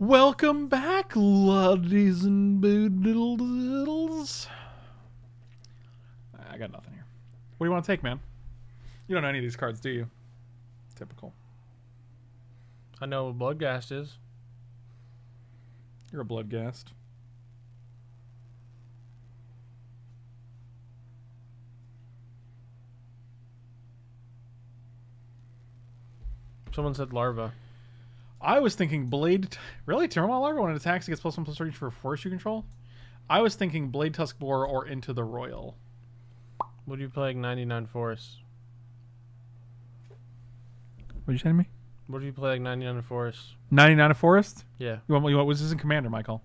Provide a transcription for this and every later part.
Welcome back, laddies and boodles. I got nothing here. What do you want to take, man? You don't know any of these cards, do you? Typical. I know what Bloodghast is. You're a bloodghast. Someone said larva. I was thinking blade. Really, Turmoil Larva when it attacks, it gets plus one plus three for force you control. I was thinking Bladetusk Boar or into the Roil. What do you play? 99 Forest. What are you saying to me? What do you play? Like 99 Forest. Ninety nine of forest. Yeah. You want? You want? Was this in commander, Michael?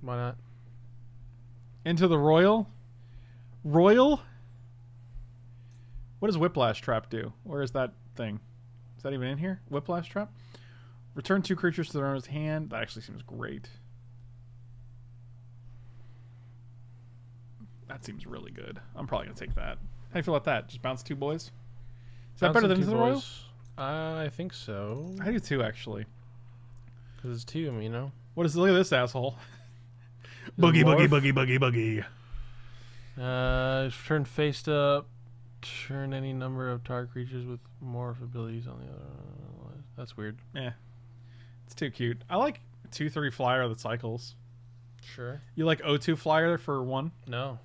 Why not? Into the Roil. Roil. What does whiplash trap do? Where is that thing? Is that even in here? Whiplash trap. Return two creatures to their owner's hand. That actually seems great. That seems really good. I'm probably gonna take that. How do you feel about that? Just bounce two boys. Is that better than the Roil? Uh, I think so. I do too, actually. Because it's two, you know? What is? Look at this asshole. Is boogie, boogie, boogie, boogie, boogie. Uh, turn faced up. Turn any number of target creatures with morph abilities on the other. That's weird. Yeah, it's too cute. I like two three flyer that cycles. Sure. You like O2 flyer for one? No.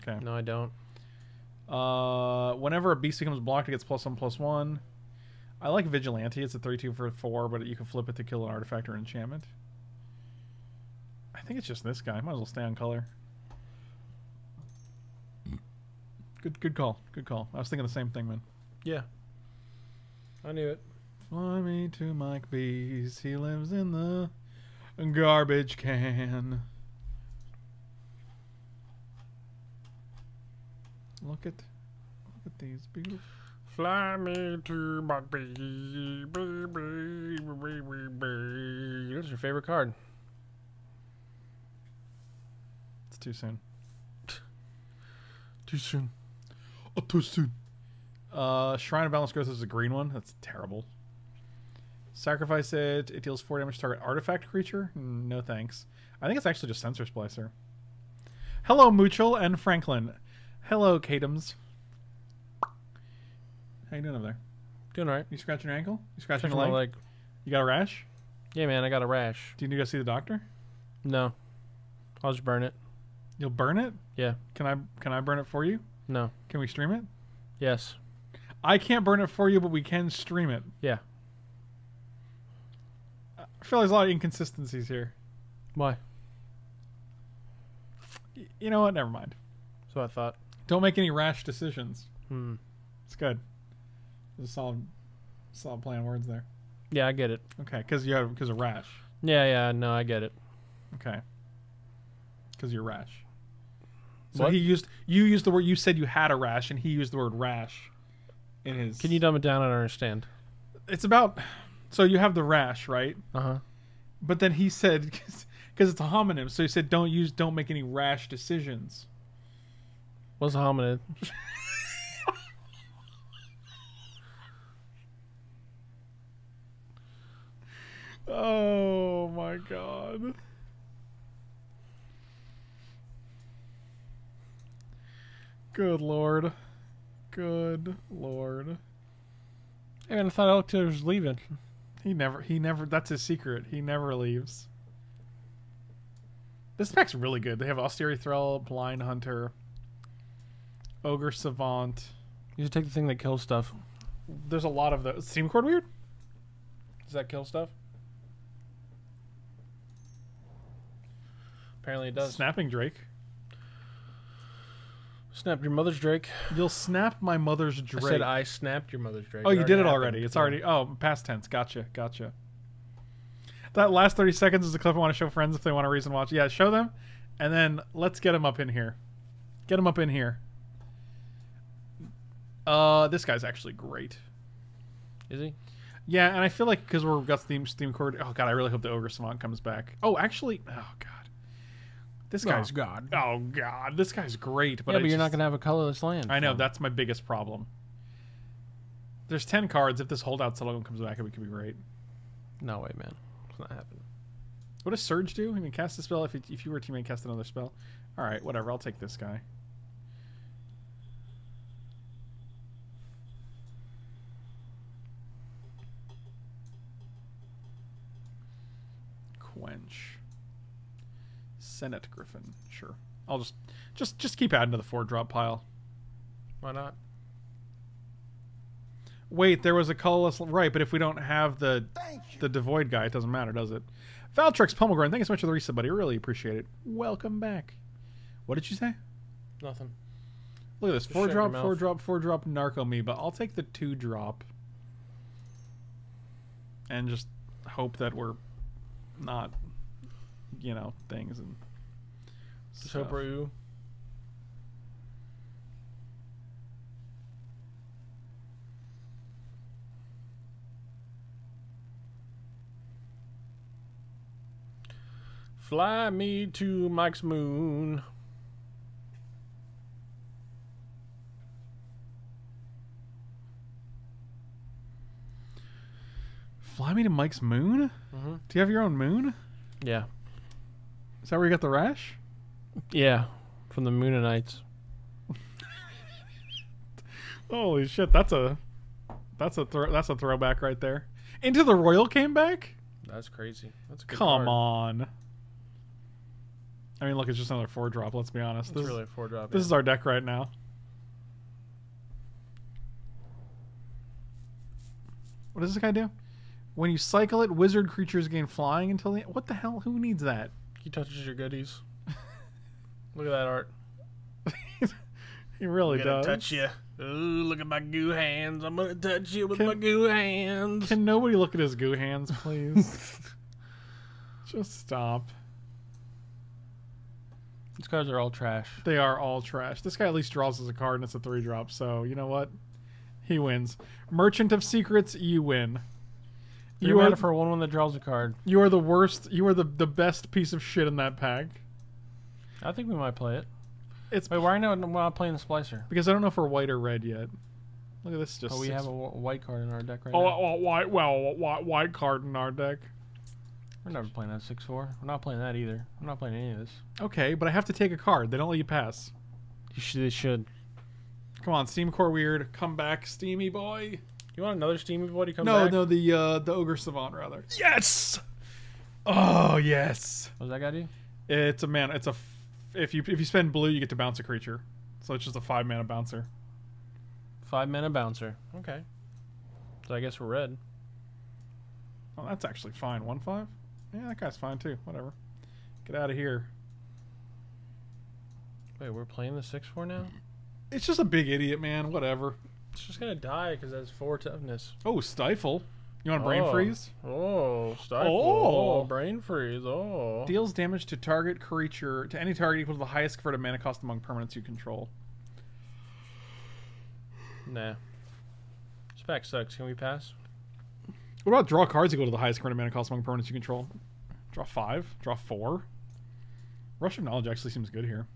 Okay. No, I don't. Uh, whenever a beast becomes blocked, it gets plus one plus one. I like vigilante. It's a thirty-two for four, but you can flip it to kill an artifact or enchantment. I think it's just this guy. Might as well stay on color. Good, good call. Good call. I was thinking the same thing, man. Yeah. I knew it. Fly me to Mike B's. He lives in the garbage can. Look at, look at these beautiful. Fly me to my baby, baby, baby, baby. That's your favorite card. It's too soon. Too soon. Oh, too soon. Uh, Shrine of Balanced Growth is a green one. That's terrible. Sacrifice it. It deals four damage to target artifact creature. No thanks. I think it's actually just Sensor Splicer. Hello, Mutual and Franklin. Hello, Katums. How you doing over there? Doing alright. You scratching your ankle? You scratching your leg? leg. You got a rash? Yeah, man, I got a rash. Do you need to go see the doctor? No. I'll just burn it. You'll burn it? Yeah. Can I can I burn it for you? No. Can we stream it? Yes. I can't burn it for you, but we can stream it. Yeah. I feel there's a lot of inconsistencies here. Why? Y- You know what? Never mind. So I thought. Don't make any rash decisions. Hmm. It's good. There's a solid, solid play on words there. Yeah, I get it. Okay, because you have because of rash. Yeah, yeah, no, I get it. Okay. Because you're rash. So What? he used you used the word you said you had a rash, and he used the word rash in his. Can you dumb it down? I don't understand. It's about. So you have the rash, right? Uh huh. But then he said, because it's a homonym, so he said, don't use, don't make any rash decisions. What's a hominid? Oh my god. Good lord. Good lord. Hey, man, I thought Killer was leaving. He never, he never, that's his secret. He never leaves. This pack's really good. They have Ostiary Thrull, Blind Hunter, Ogre Savant. You should take the thing that kills stuff. There's a lot of those. Steamcore Weird? Does that kill stuff? Apparently it does. Snapping Drake. Snap your mother's Drake. You'll snap my mother's Drake. I said I snapped your mother's Drake. Oh, you did it happened. already. It's already. Oh, past tense. Gotcha. Gotcha. That last 30 seconds is a clip I want to show friends if they want a reason to watch. Yeah, show them. And then let's get them up in here. Get them up in here. Uh, this guy's actually great. Is he? Yeah, and I feel like because we're got Steam Steamcore. Oh god, I really hope the Ogre Savant comes back. Oh, actually, oh god, this guy's God. oh god, this guy's great. But yeah, I but you're not gonna have a colorless land. I know so- that's my biggest problem. There's ten cards. If this holdout Sullivan comes back, it could be great. No way, man. It's not happening. What does Surge do? I mean, cast a spell if, it, if you were a teammate, cast another spell. All right, whatever. I'll take this guy. Quench. Senate Griffin. Sure. I'll just just just keep adding to the four drop pile. Why not? Wait, there was a colorless right, but if we don't have the the devoid guy, it doesn't matter, does it? Valtrex Pomegranate, thank you so much for the reset, buddy. Really appreciate it. Welcome back. What did you say? Nothing. Look at this. Just Four drop, your four drop, four drop narco me, but I'll take the two drop. And just hope that we're not you know, things and Just hope we're you. Fly me to Mike's moon. Fly me to Mike's moon? Mm-hmm. Do you have your own moon? Yeah. Is that where you got the rash? Yeah. From the Moonanites. Holy shit, that's a that's a throw that's a throwback right there. Into the Roil came back? That's crazy. That's a good Come card. on. I mean, look, it's just another four drop. Let's be honest. That's This, really a four drop. this yeah. is our deck right now. What does this guy do? When you cycle it, wizard creatures gain flying until the. What the hell? Who needs that? He touches your goodies. Look at that art. he really I'm gonna does. touch you. Ooh, look at my goo hands. I'm gonna touch you with Can- my goo hands. Can nobody look at his goo hands, please? Just stop. These cards are all trash. They are all trash. This guy at least draws us a card and it's a three drop, so you know what? He wins. Merchant of Secrets, you win. You are for one one that draws a card. you are the worst. You are the the best piece of shit in that pack. I think we might play it. It's Wait, why are we not playing the Splicer? because I don't know if we're white or red yet. Look at this. Just Oh, we six- have a wh- white card in our deck right oh, now. oh, white. Well, white white card in our deck. We're never playing that six four. We're not playing that either. I'm not playing any of this. Okay, but I have to take a card. They don't let you pass. You should. They should. Come on, Steamcore Weird, come back, Steamy boy. You want another Steamy boy to come no, back? no, the uh, the ogre savant rather. Yes. Oh yes. What does that guy do? It's a man. It's a f- if you if you spend blue, you get to bounce a creature. So it's just a five mana bouncer. Five mana bouncer. Okay. So I guess we're red. Oh, that's actually fine. One five. Yeah, that guy's fine too. Whatever. Get out of here. Wait, we're playing the six four now. It's just a big idiot, man. Whatever. It's just gonna die because that's four toughness. Oh, stifle. You want brain Oh. freeze? Oh, stifle. Oh. Oh, brain freeze. Oh. Deals damage to target creature to any target equal to the highest converted mana cost among permanents you control. Nah. This pack sucks. Can we pass? What about draw cards equal to the highest converted mana cost among permanents you control? Draw five. Draw four. Rush of knowledge actually seems good here.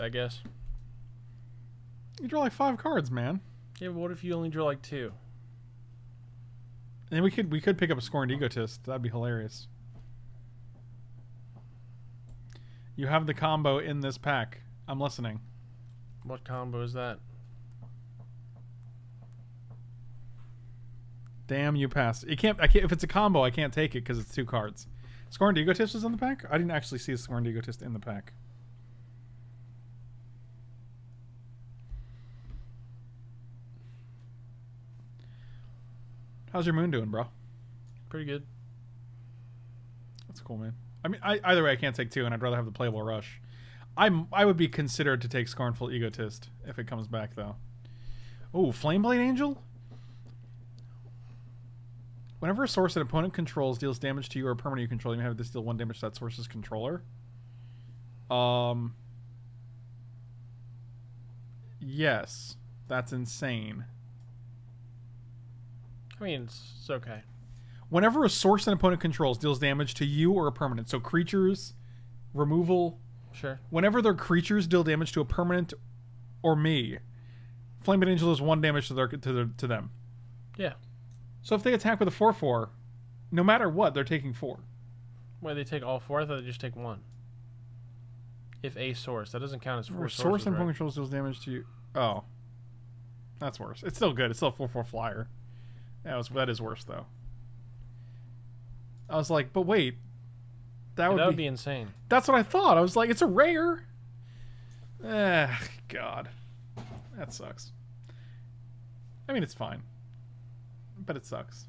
I guess. You draw like five cards, man. Yeah, but what if you only draw like two? And we could we could pick up a scorned egotist. That'd be hilarious. You have the combo in this pack. I'm listening. What combo is that? Damn, you passed. You can't. I can't. If it's a combo, I can't take it because it's two cards. Scorned egotist is in the pack. I didn't actually see a scorned egotist in the pack. How's your moon doing, bro? Pretty good. That's cool, man. I mean, I, either way, I can't take two, and I'd rather have the playable rush. I'm I would be considered to take Scornful Egotist if it comes back, though. Oh, Flameblade Angel. Whenever a source an opponent controls deals damage to you or a permanent you control, you may have this deal one damage to that source's controller. Um. Yes, that's insane. I mean, it's, it's okay. Whenever a source an opponent controls deals damage to you or a permanent, so creatures, removal, Sure. whenever their creatures deal damage to a permanent or me, Flaming Angel does one damage to their to their, to them. Yeah. So if they attack with a four four, No matter what, they're taking four. Why they take all four? I thought they just take one. If a source, that doesn't count as four Or sources, source and right? controls deals damage to you. Oh, that's worse. It's still good. It's still a four four flyer. That was that is worse though. I was like, but wait, that would, that would be, be insane. That's what I thought. I was like, it's a rare. Eh, God, that sucks. I mean, it's fine, but it sucks.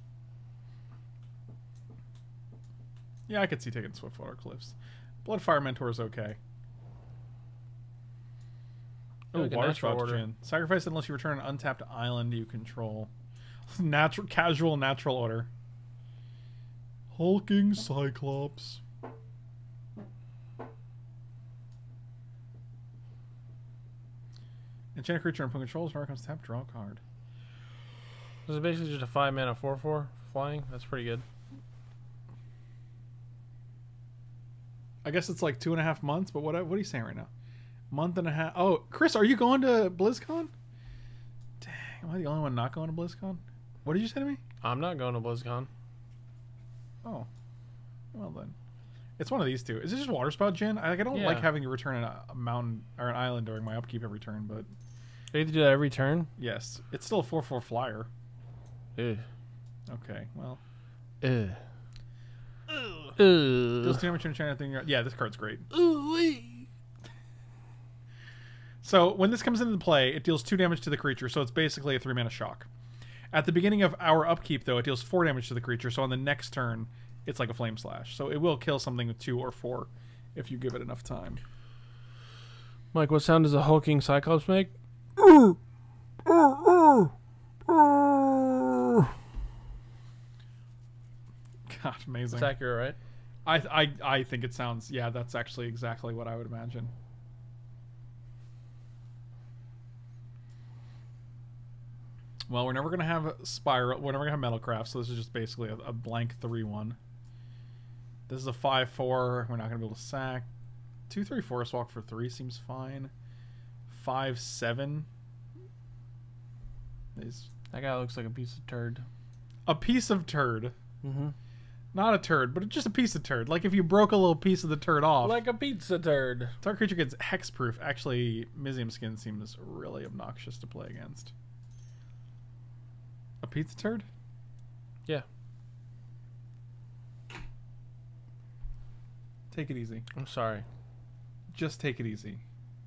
Yeah, I could see taking Swiftwater Cliffs. Bloodfire Mentor is okay. Oh, like water natural spouts, order. Jin. Sacrifice unless you return an untapped island you control. Natural, casual, natural order. Hulking Cyclops. Enchanted creature and controls. Whenever it comes tap, draw a card. This is basically just a five mana four four flying. That's pretty good. I guess it's like two and a half months, but what what are you saying right now? Month and a half. Oh, Chris, are you going to BlizzCon? Dang, am I the only one not going to BlizzCon? What did you say to me? I'm not going to BlizzCon. Oh, well then, it's one of these two. Is this just Waterspout Djinn? I, like, I don't Yeah. like having to return a, a mountain or an island during my upkeep every turn, but They have to do that every turn. yes, it's still a four four flyer. Ugh. Okay, well, Ugh. deals Ugh. two damage to enchanted thing. Yeah, this card's great. Ooh-wee. So when this comes into play, it deals two damage to the creature, so it's basically a three mana shock. At the beginning of our upkeep, though, it deals four damage to the creature, so on the next turn, it's like a flame slash. So it will kill something with two or four if you give it enough time. Mike, what sound does a hulking cyclops make? God, amazing. It's accurate, right? I, I I think it sounds yeah, that's actually exactly what I would imagine. Well, we're never gonna have a spiral. We're never gonna have metalcraft, so this is just basically a, a blank three-one. This is a five-four. We're not gonna be able to sack. Two-three forest walk for three seems fine. Five-seven is That guy looks like a piece of turd. a piece of turd. Mm-hmm. Not a turd, but just a piece of turd. Like if you broke a little piece of the turd off. Like a pizza turd. Dark creature gets hexproof. Actually, Mizzium skin seems really obnoxious to play against. A pizza turd? Yeah. Take it easy. I'm sorry. Just take it easy.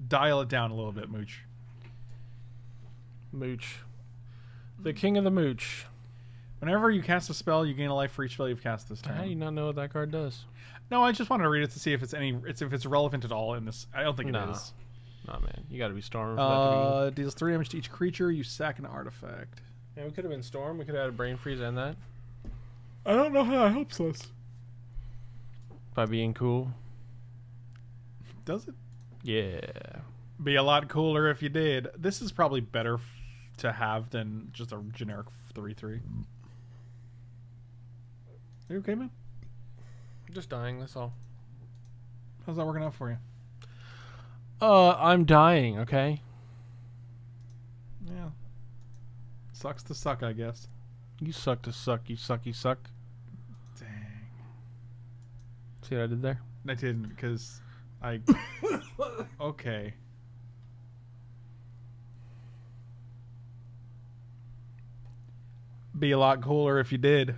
Dial it down a little bit, Mooch. Mooch. The king of the mooch. Whenever you cast a spell, you gain a life for each spell you've cast this time. How do you not know what that card does? No, I just wanted to read it to see if it's any, it's if it's relevant at all in this. I don't think it No. is. Nah, man. You gotta be Storm to Uh, deals three damage to each creature. You sack an artifact. Be. Yeah, we could have been Storm. We could have had a Brain Freeze and that. I don't know how that helps us. By being cool. Does it? Yeah. Be a lot cooler if you did. This is probably better f- to have than just a generic three three. Are you okay, man? I'm Just dying, that's all. How's that working out for you? Uh, I'm dying, okay? Yeah. Sucks to suck, I guess. You suck to suck, you suck, you suck. Dang. See what I did there? I didn't because I. okay. Be a lot cooler if you did.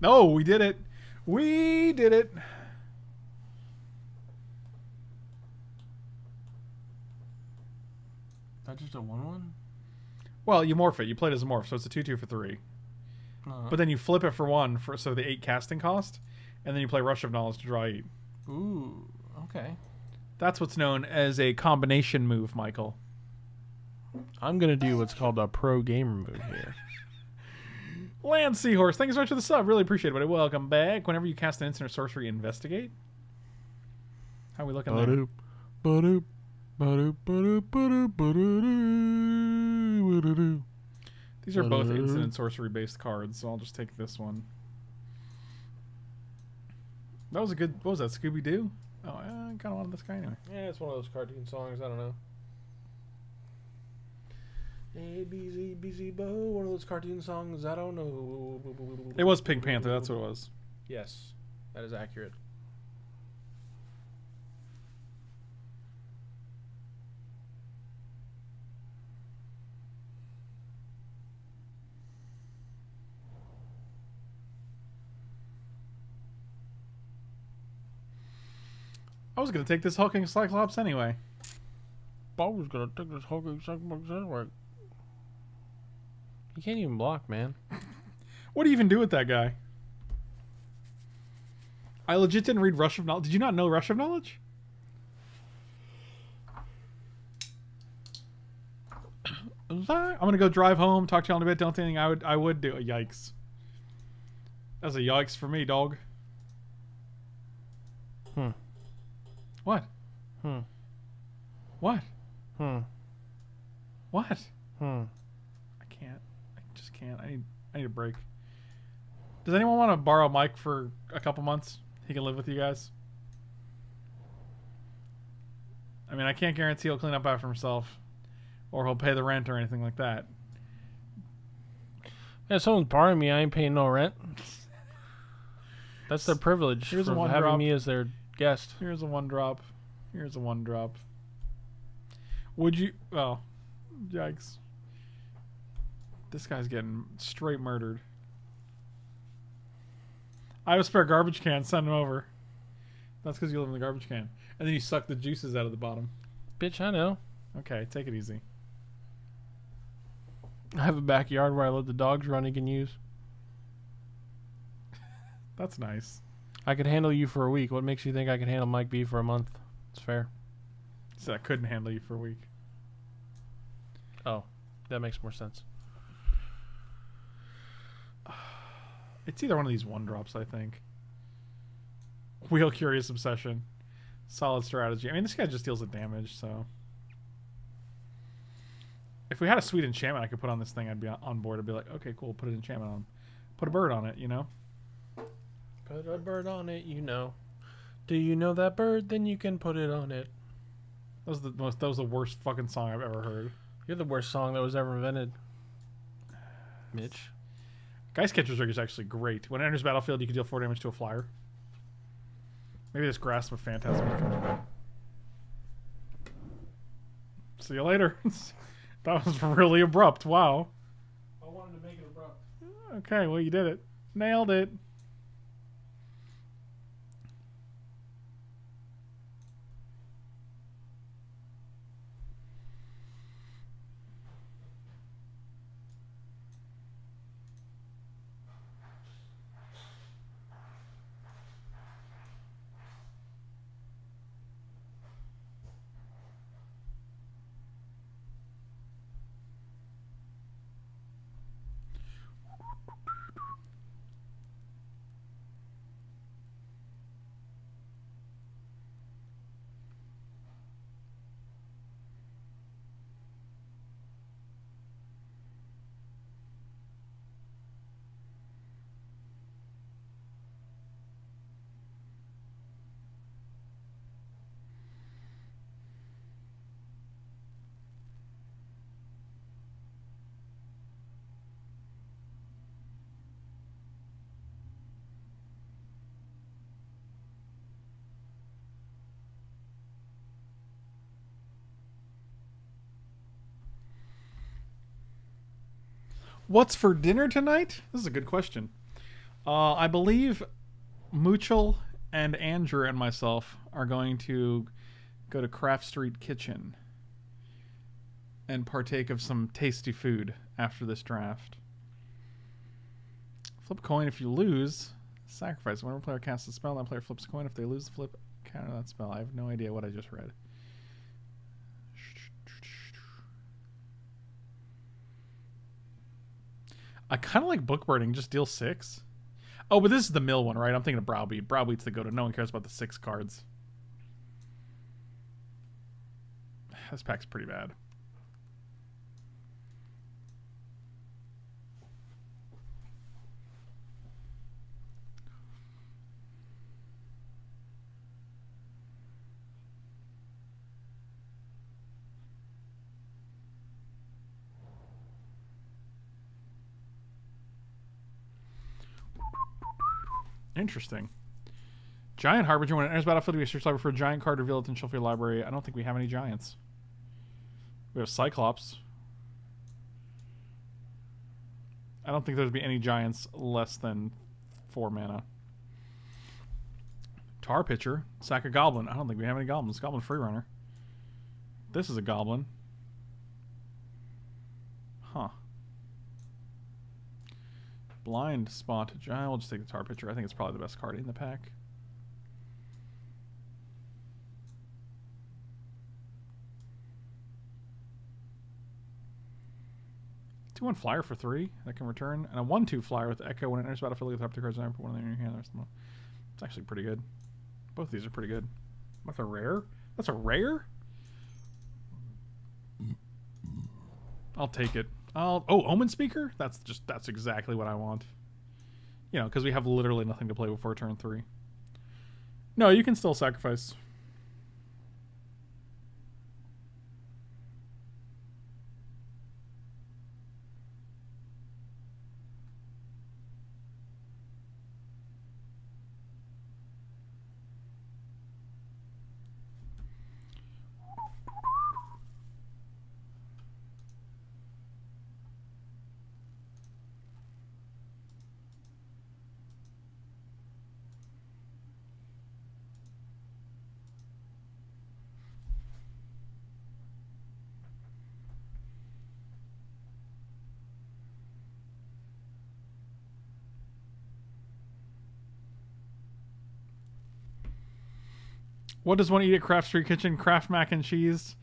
No, we did it. We did it. That's just a 1 1? Well, you morph it. You play it as a morph, so it's a two-two for three. Uh, But then you flip it for one, for so the eight casting cost, and then you play Rush of Knowledge to draw eight. Ooh, okay. That's what's known as a combination move, Michael. I'm gonna do what's called a pro gamer move here. Land Seahorse, thanks so much for the sub. Really appreciate it, buddy. Welcome back. Whenever you cast an instant or sorcery, investigate. How we looking there? Ba-doop, ba-doop, ba-doop, These are both and sorcery based cards, so I'll just take this one. That was a good. What was that? Scooby Doo? Oh, eh, I kind of wanted this guy anyway. Yeah, it's one of those cartoon songs. I don't know. A B Z B Z Bo, one of those cartoon songs I don't know. It was Pink Panther. That's what it was. Yes, that is accurate. I was gonna take this hulking Cyclops anyway. I was gonna take this hulking Cyclops anyway. You can't even block, man. What do you even do with that guy? I legit didn't read Rush of Knowledge. Did you not know Rush of Knowledge? I'm gonna go drive home, talk to you all in a bit. Don't do anything I would I would do. Yikes. That's a yikes for me, dog. Hmm. What? Hmm. What? Hmm. What? Hmm. I can't. I just can't. I need I need a break. Does anyone want to borrow Mike for a couple months? He can live with you guys. I mean, I can't guarantee he'll clean up after himself, or he'll pay the rent or anything like that. Yeah, someone's borrowing me. I ain't paying no rent. That's their privilege Here's for having drop. me as their guest. Here's a one drop. Here's a one drop. Would you? Oh, yikes! This guy's getting straight murdered. I have a spare garbage can. Send him over. That's because you live in the garbage can, and then you suck the juices out of the bottom. Bitch, I know. Okay, take it easy. I have a backyard where I let the dogs run and can use. That's nice. I could handle you for a week. What makes you think I could handle Mike B for a month? It's fair. So I couldn't handle you for a week. Oh, that makes more sense. It's either one of these one drops, I think. Wheel Curious Obsession. Solid strategy. I mean, this guy just deals with damage, so. If we had a sweet enchantment I could put on this thing, I'd be on- on board. I'd be like, okay, cool, put an enchantment on. Put a bird on it, you know? Put a bird on it, you know. Do you know that bird? Then you can put it on it. That was the most. That was the worst fucking song I've ever heard. You're the worst song that was ever invented. Mitch. Geistcatcher's Rig is actually great. When it enters battlefield, you can deal four damage to a flyer. Maybe this Grasp of Phantoms. can- See you later. that was really abrupt. Wow. I wanted to make it abrupt. Okay, well, you did it. Nailed it. What's for dinner tonight? This is a good question. Uh, I believe Moochel and Andrew and myself are going to go to Craft Street Kitchen and partake of some tasty food after this draft. Flip coin if you lose. Sacrifice. Whenever player casts a spell, that player flips a coin. If they lose the flip, counter that spell. I have no idea what I just read. I kind of like bookbirding. Just deal six. Oh, but this is the mill one, right? I'm thinking of Browbeat. Browbeat's the go to. No one cares about the six cards. This pack's pretty bad. Interesting. Giant Harbinger. When it enters battlefield, we search library for a giant card, reveal it in shuffle your library. I don't think we have any giants. We have Cyclops. I don't think there'd be any giants less than four mana. Tar Pitcher. Sack a Goblin. I don't think we have any goblins. Goblin Freerunner. This is a goblin. Huh. Blind Spot. Giant. We'll just take the Tar Pitcher. I think it's probably the best card in the pack. Two one flyer for three that can return, and a one two flyer with Echo when it enters battlefield. At the two cards and put one in your hand. It's actually pretty good. Both these are pretty good. That's a rare. That's a rare. I'll take it. I'll. Oh, Omen Speaker. That's just that's exactly what I want. You know, because we have literally nothing to play before turn three. No, you can still sacrifice. What does one eat at Craft Street Kitchen? Kraft mac and cheese.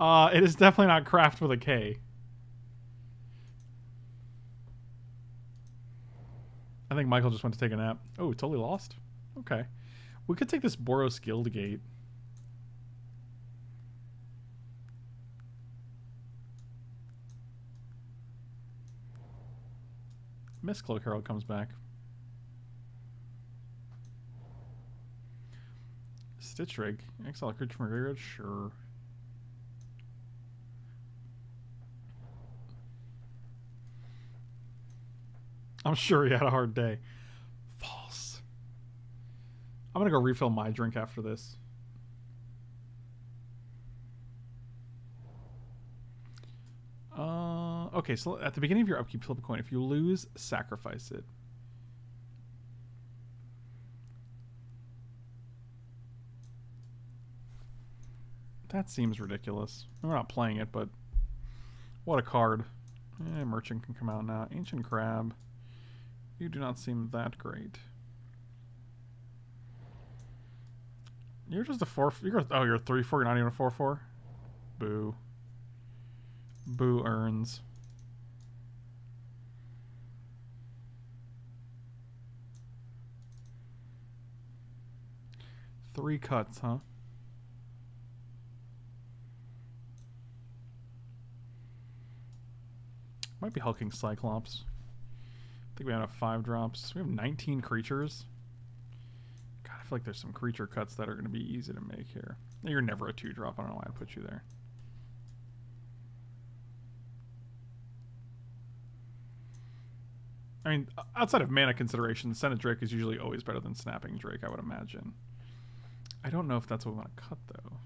Uh, it is definitely not Kraft with a K. I think Michael just went to take a nap. Oh, totally lost. Okay, we could take this Boros Guildgate. Mistcloak Herald comes back. Stitch Drake. Exile creature from graveyard? Sure. I'm sure he had a hard day. False. I'm gonna go refill my drink after this. Uh, okay, so at the beginning of your upkeep, flip a coin. If you lose, sacrifice it. That seems ridiculous. We're not playing it, but what a card. Eh, Merchant can come out now. Ancient Crab. You do not seem that great. You're just a four. You're oh, you're a three four. You're not even a four four. Boo. Boo earns. Three cuts, huh? Might be Hulking Cyclops. I think we have five drops. We have 19 creatures. God, I feel like there's some creature cuts that are going to be easy to make here. You're never a two drop. I don't know why I put you there. I mean, outside of mana consideration, Senate Drake is usually always better than Snapping Drake, I would imagine. I don't know if that's what we want to cut, though.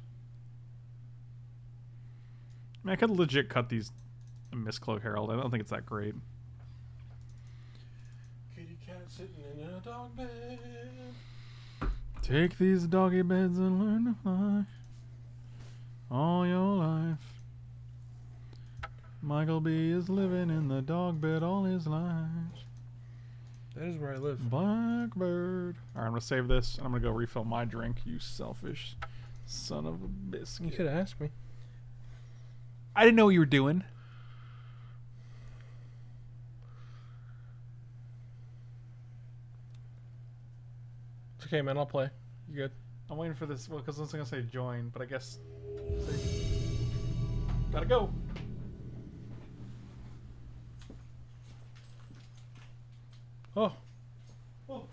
I mean, I could legit cut these Mistcloak Herald. I don't think it's that great. Kitty cat sitting in a dog bed. Take these doggy beds and learn to fly all your life. Michael B is living in the dog bed all his life. That is where I live. Blackbird. All right, I'm gonna save this. and I'm gonna go refill my drink. You selfish son of a biscuit. You biscuit. could ask me. I didn't know what you were doing. Okay, man. I'll play. You good? I'm waiting for this. Well, because I was gonna say join, but I guess. Gotta go. Oh, Oh.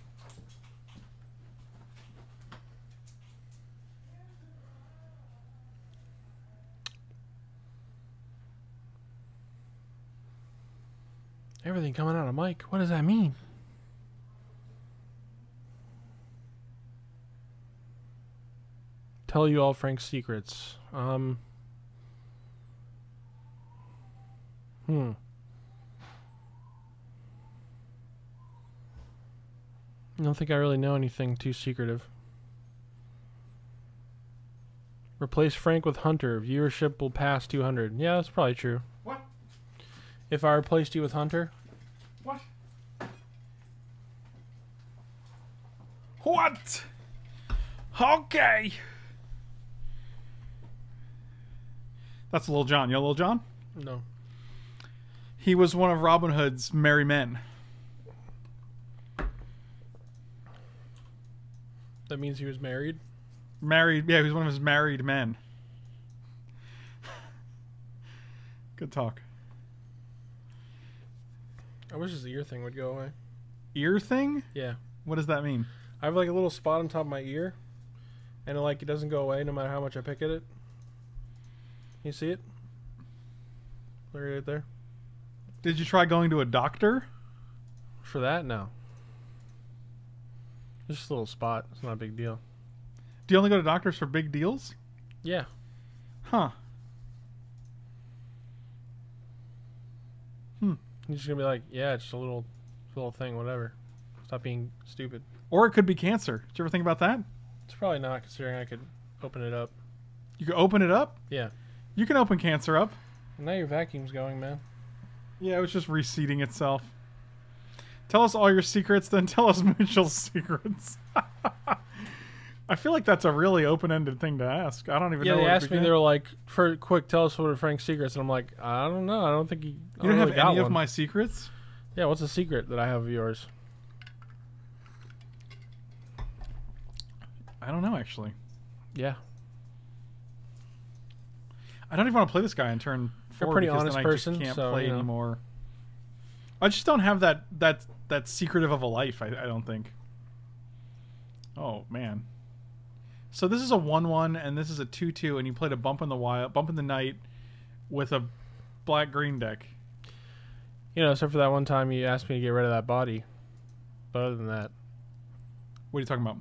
everything coming out of Mike. What does that mean? Tell you all Frank's secrets. Um. Hmm. I don't think I really know anything too secretive. Replace Frank with Hunter. Viewership will pass 200. Yeah, that's probably true. What? If I replaced you with Hunter? What? What? Okay. That's Lil John. You know Lil John? No. He was one of Robin Hood's merry men. That means he was married? Married, yeah, he was one of his married men. Good talk. I wish his ear thing would go away. Ear thing? Yeah. What does that mean? I have like a little spot on top of my ear, and it, like it doesn't go away no matter how much I pick at it. You see it? Look right there. Did you try going to a doctor? For that, no. It's just a little spot. It's not a big deal. Do you only go to doctors for big deals? Yeah. Huh. Hmm. He's just gonna be like, yeah, it's just a little, little thing, whatever. Stop being stupid. Or it could be cancer. Did you ever think about that? It's probably not, considering I could open it up. You could open it up? Yeah. You can open cancer up. Now your vacuum's going, man. Yeah, it was just reseating itself. Tell us all your secrets, then tell us Mitchell's secrets. I feel like that's a really open-ended thing to ask. I don't even Yeah, know. they asked me. They were like, "For quick, tell us what are Frank's secrets." And I'm like, I don't know. I don't think he. I You don't don't have really got any of my secrets? Yeah, what's a secret that I have of yours? I don't know actually. Yeah, I don't even want to play this guy in turn four. You're a pretty honest person, I just can't so, play you know. anymore. I just don't have that that that secretive of a life. I, I don't think. Oh man. So this is a one-one, and this is a two-two, and you played a bump in the wild, bump in the night, with a black green deck. you know, except for that one time you asked me to get rid of that body. But other than that, What are you talking about?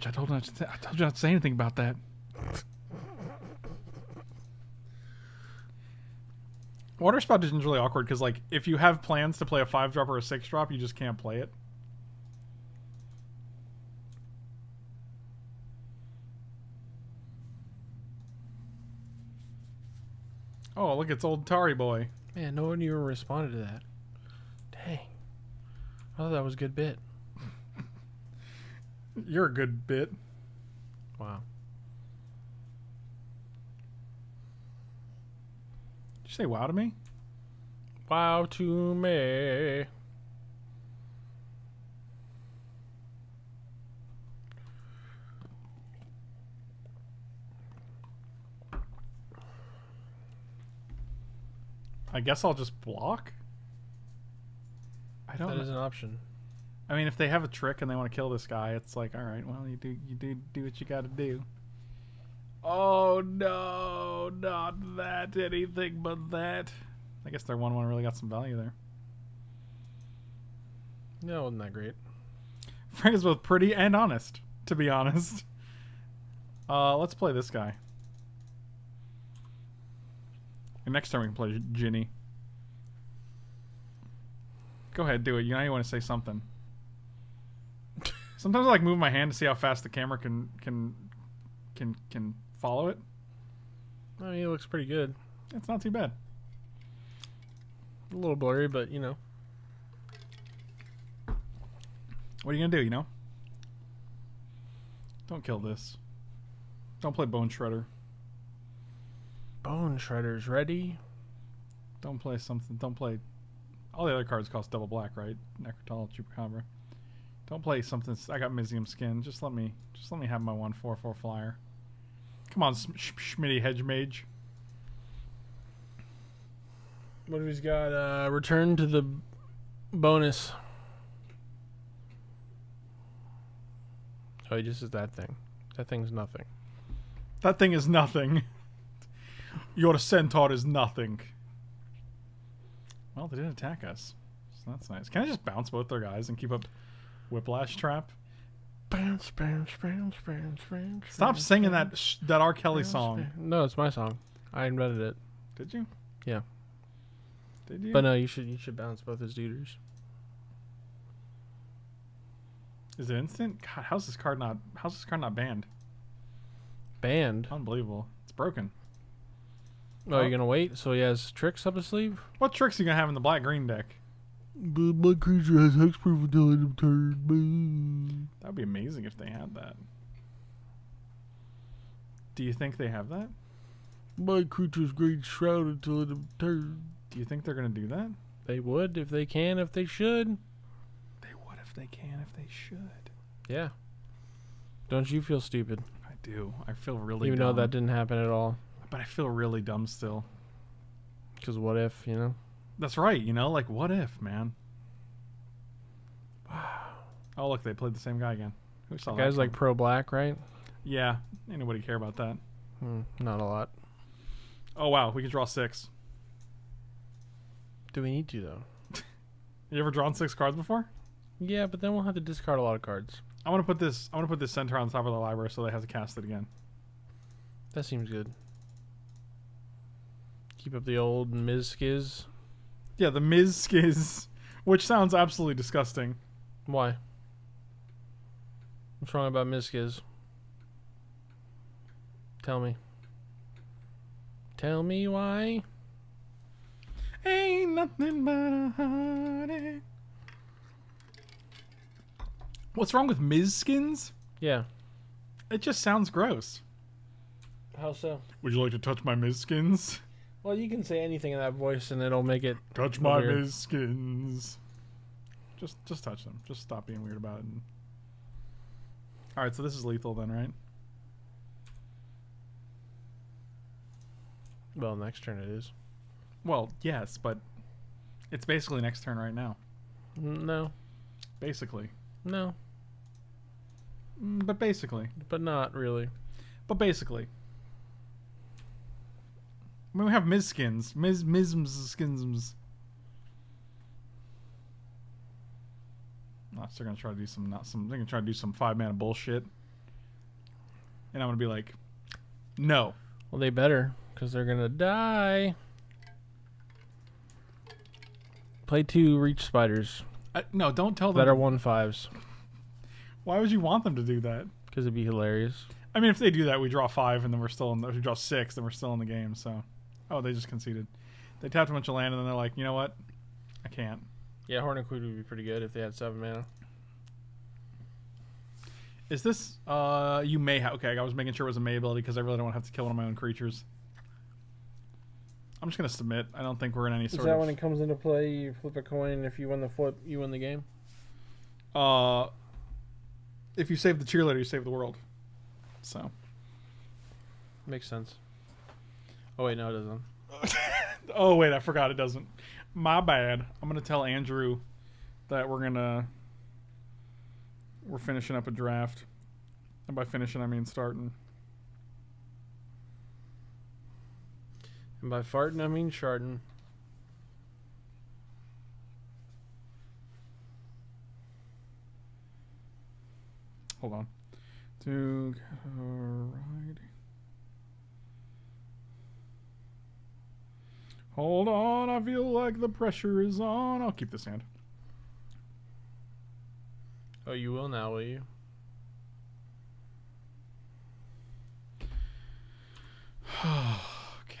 Bitch, I told you not to say, I told you not to say anything about that. Water spout is really awkward because, like, if you have plans to play a five drop or a six drop, you just can't play it. Oh, look, it's old Tari boy. man, no one even responded to that. Dang, I thought that was a good bit. You're a good bit. Wow. Did you say wow to me? Wow to me. I guess I'll just block. I don't. That is an option. I mean, if they have a trick and they want to kill this guy, it's like, all right, well, you do, you do, do what you got to do. Oh no, not that. Anything but that. I guess their one-one really got some value there. No, wasn't that great. Frank is both pretty and honest, to be honest. Uh, let's play this guy. And next time we can play Ginny. Go ahead, do it. You know you want to say something. Sometimes I like move my hand to see how fast the camera can can can can follow it. I mean, it looks pretty good. It's not too bad. A little blurry, but you know. What are you gonna do? You know? Don't kill this. Don't play Bone Shredder. Bone Shredder's ready. Don't play something. Don't play. All the other cards cost double black, right? Nekrataal, Chupacabra. Don't play something. I got Mizzium skin. Just let me. Just let me have my one four four flyer. Come on, Sch- Sch- Schmitty Hedge Mage. What if he's got uh, return to the bonus? Oh, he just is that thing. That thing's nothing. That thing is nothing. Your centaur is nothing. Well, they didn't attack us. So that's nice. Can I just bounce both their guys and keep up Whiplash Trap? Bounce, bounce, bounce, bounce, bounce. Stop bounce, singing bounce, that sh- that R. Kelly bounce, song. bounce. No, it's my song. I invented it. Did you? Yeah. Did you? But no, you should you should bounce both his duders. Is it instant? God, how's this card not? How's this card not banned? Banned. Unbelievable. It's broken. Oh, Oh. you're gonna wait? So he has tricks up his sleeve? What tricks are you gonna have in the black green deck? But my creature has hexproof until end of turn. That'd be amazing if they had that. Do you think they have that? My creature's great shroud until end of turn. Do you think they're gonna do that? They would if they can, if they should. They would if they can, if they should. Yeah. Don't you feel stupid? I do. I feel really Even dumb. though that didn't happen at all. but I feel really dumb still. Because what if, you know? That's right. You know, like what if, man? Wow. Oh look, they played the same guy again. Who saw The that guy's like pro black, right? yeah. Anybody care about that? Hmm, not a lot. Oh wow, we can draw six. Do we need to, though? You ever drawn six cards before? Yeah, but then we'll have to discard a lot of cards. I want to put this. I want to put this center on top of the library so they have to cast it again. That seems good. Keep up the old Ms. Skiz. Yeah, the Miz Skiz, which sounds absolutely disgusting. Why? What's wrong about Ms. Skiz? Tell me. Tell me why. Ain't nothing but a heartache. What's wrong with Miz Skins? Yeah. It just sounds gross. How so? Would you like to touch my Miz Skins? Well, you can say anything in that voice and it'll make it. Touch my Weird. Skins. Just, just touch them. Just stop being weird about it. All right, so this is lethal then, right? Well, next turn it is. Well, yes, but it's basically next turn right now. No. Basically, No. Mm, but basically, But not really. but basically. I mean, we have Miz Skins, Miz Mizms Skins. No, they're gonna try to do some not some. They're gonna try to do some five mana bullshit, and I'm gonna be like, no. Well, they better, because they're going to die. Play two Reach Spiders. I, no, don't tell them. That are one fives. Why would you want them to do that? Because it'd be hilarious. I mean, if they do that, we draw five, and then we're still in. The, if we draw six, then we're still in the game. So, oh, they just conceded. They tapped a bunch of land, and then they're like, you know what? I can't. Yeah, Hornet Queen would be pretty good if they had seven mana. Is this? Uh, you may have. Okay, I was making sure it was a May ability because I really don't want to have to kill one of my own creatures. I'm just gonna submit. I don't think we're in any Is sort that of. when it comes into play? You flip a coin. If you win the flip, you win the game. uh, if you save the cheerleader, you save the world. So. Makes sense. Oh wait, no, it doesn't. oh wait, I forgot it doesn't. My bad. I'm gonna tell Andrew that we're gonna we're finishing up a draft, and by finishing I mean starting. And by farting, I mean sharting. Hold on. To right. Hold on, I feel like the pressure is on. I'll keep this hand. Oh, you will now, will you? okay.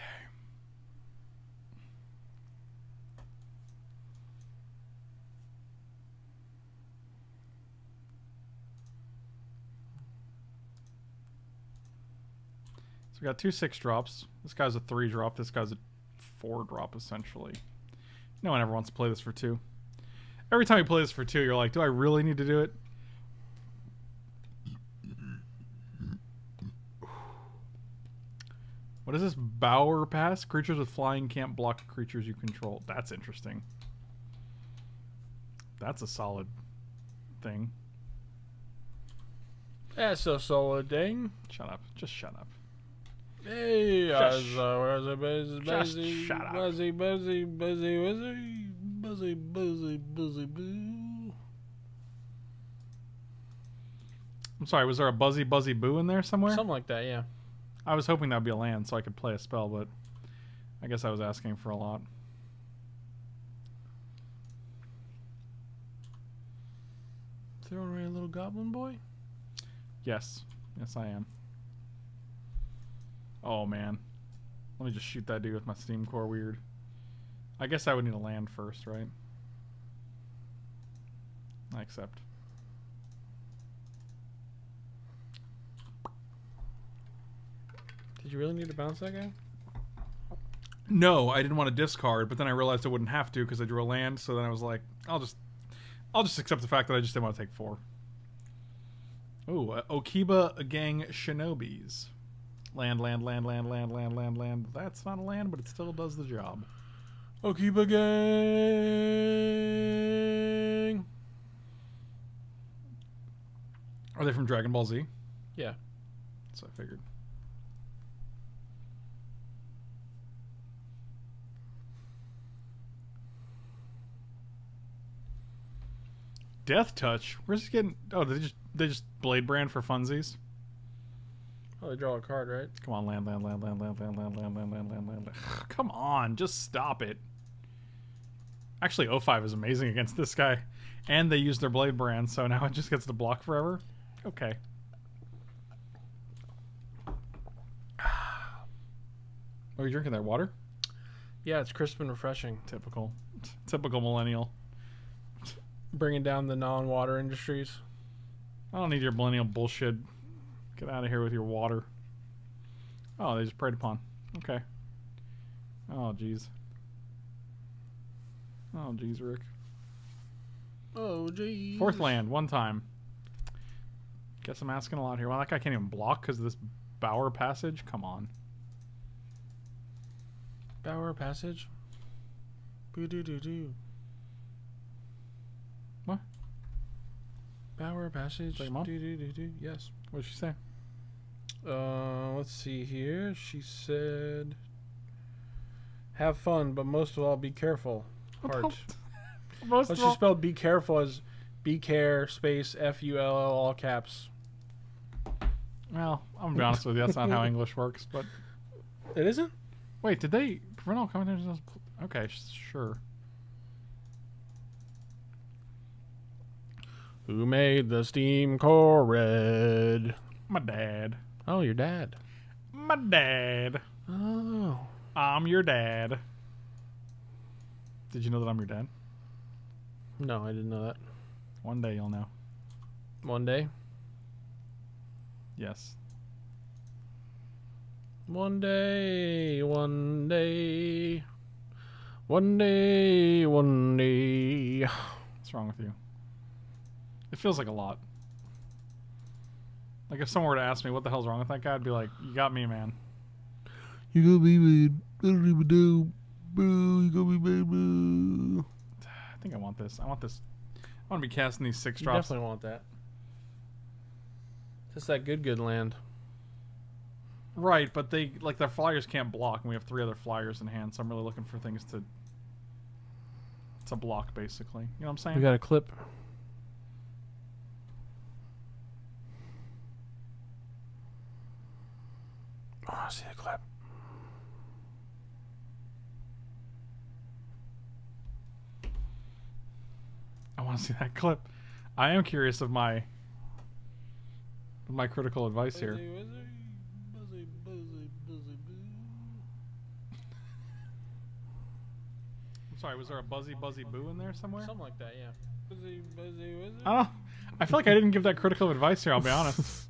So we got two six drops. This guy's a three drop. This guy's a four drop, essentially. No one ever wants to play this for two. Every time you play this for two, you're like, do I really need to do it? What is this? Bower Pass? Creatures with flying can't block creatures you control. That's interesting. That's a solid thing. That's a solid, thing. Shut up. Just shut up. Hey, Shush. I was a busy, busy, busy, busy, busy, busy, busy, busy, busy, boo. I'm sorry, was there a buzzy buzzy boo in there somewhere? Something like that, yeah. I was hoping that'd be a land so I could play a spell, but I guess I was asking for a lot. Throwing away a little goblin boy. Yes. Yes, I am. Oh, man. Let me just shoot that dude with my Steamcore weird. I guess I would need a land first, right? I accept. Did you really need to bounce that guy? No, I didn't want to discard, but then I realized I wouldn't have to because I drew a land. So then I was like, I'll just, I'll just accept the fact that I just didn't want to take four. Ooh, uh, Okiba Gang Shinobis. Land, land, land, land, land, land, land, land. That's not a land, but it still does the job. Okiba gang. Are they from Dragon Ball Z? Yeah. So I figured. Death Touch. Where's he getting? Oh, they just they just Bladebrand for funsies. Oh, they draw a card, right? Come on, land, land, land, land, land, land, land, land, land, land, land, land. Come on, just stop it. Actually, 05 is amazing against this guy, and they use their Bladebrand, so now it just gets to block forever. Okay. What are you drinking there? Water? Yeah, it's crisp and refreshing. Typical. Typical millennial. Bringing down the non-water industries. I don't need your millennial bullshit. Get out of here with your water. Oh, they just preyed upon. Okay. Oh, jeez. Oh, jeez, Rick. Oh, geez. Fourth land, one time. Guess I'm asking a lot here. Well, that guy can't even block because of this Bower passage. Come on. Bower Passage. Boo doo doo doo. What? Bower Passage. Is that your mom? Doo doo doo doo. Yes. What did she say? Uh, let's see here. She said, "Have fun, but most of all, be careful." Heart. Most Let's of all- just spell "be careful" as "be care" space F U L L all caps. well, I'm gonna be honest with you. That's not how English works. But It isn't. wait, did they prevent all commentators? Okay, sure. Who made the steam core red? My dad. Oh, your dad. My dad. Oh. I'm your dad. Did you know that I'm your dad? No, I didn't know that. One day you'll know. One day. Yes. One day, one day, one day, one day. What's wrong with you? It feels like a lot. Like if someone were to ask me what the hell's wrong with that guy, I'd be like, "You got me, man." You gonna be mad. I don't even know. Boo, you gonna be mad, boo. I think I want this. I want this. I want to be casting these six You drops. definitely want that. Just that good, good land. Right, but they like their flyers can't block, and we have three other flyers in hand, so I'm really looking for things to to block, basically. You know what I'm saying? We got a clip. Oh, I see the clip. I want to see that clip. I am curious of my of my critical advice here. I'm sorry, was there a buzzy buzzy boo in there somewhere? Something like that, yeah. Buzzy buzzy. busy. I don't. Oh, I feel like I didn't give that critical advice here. I'll be honest.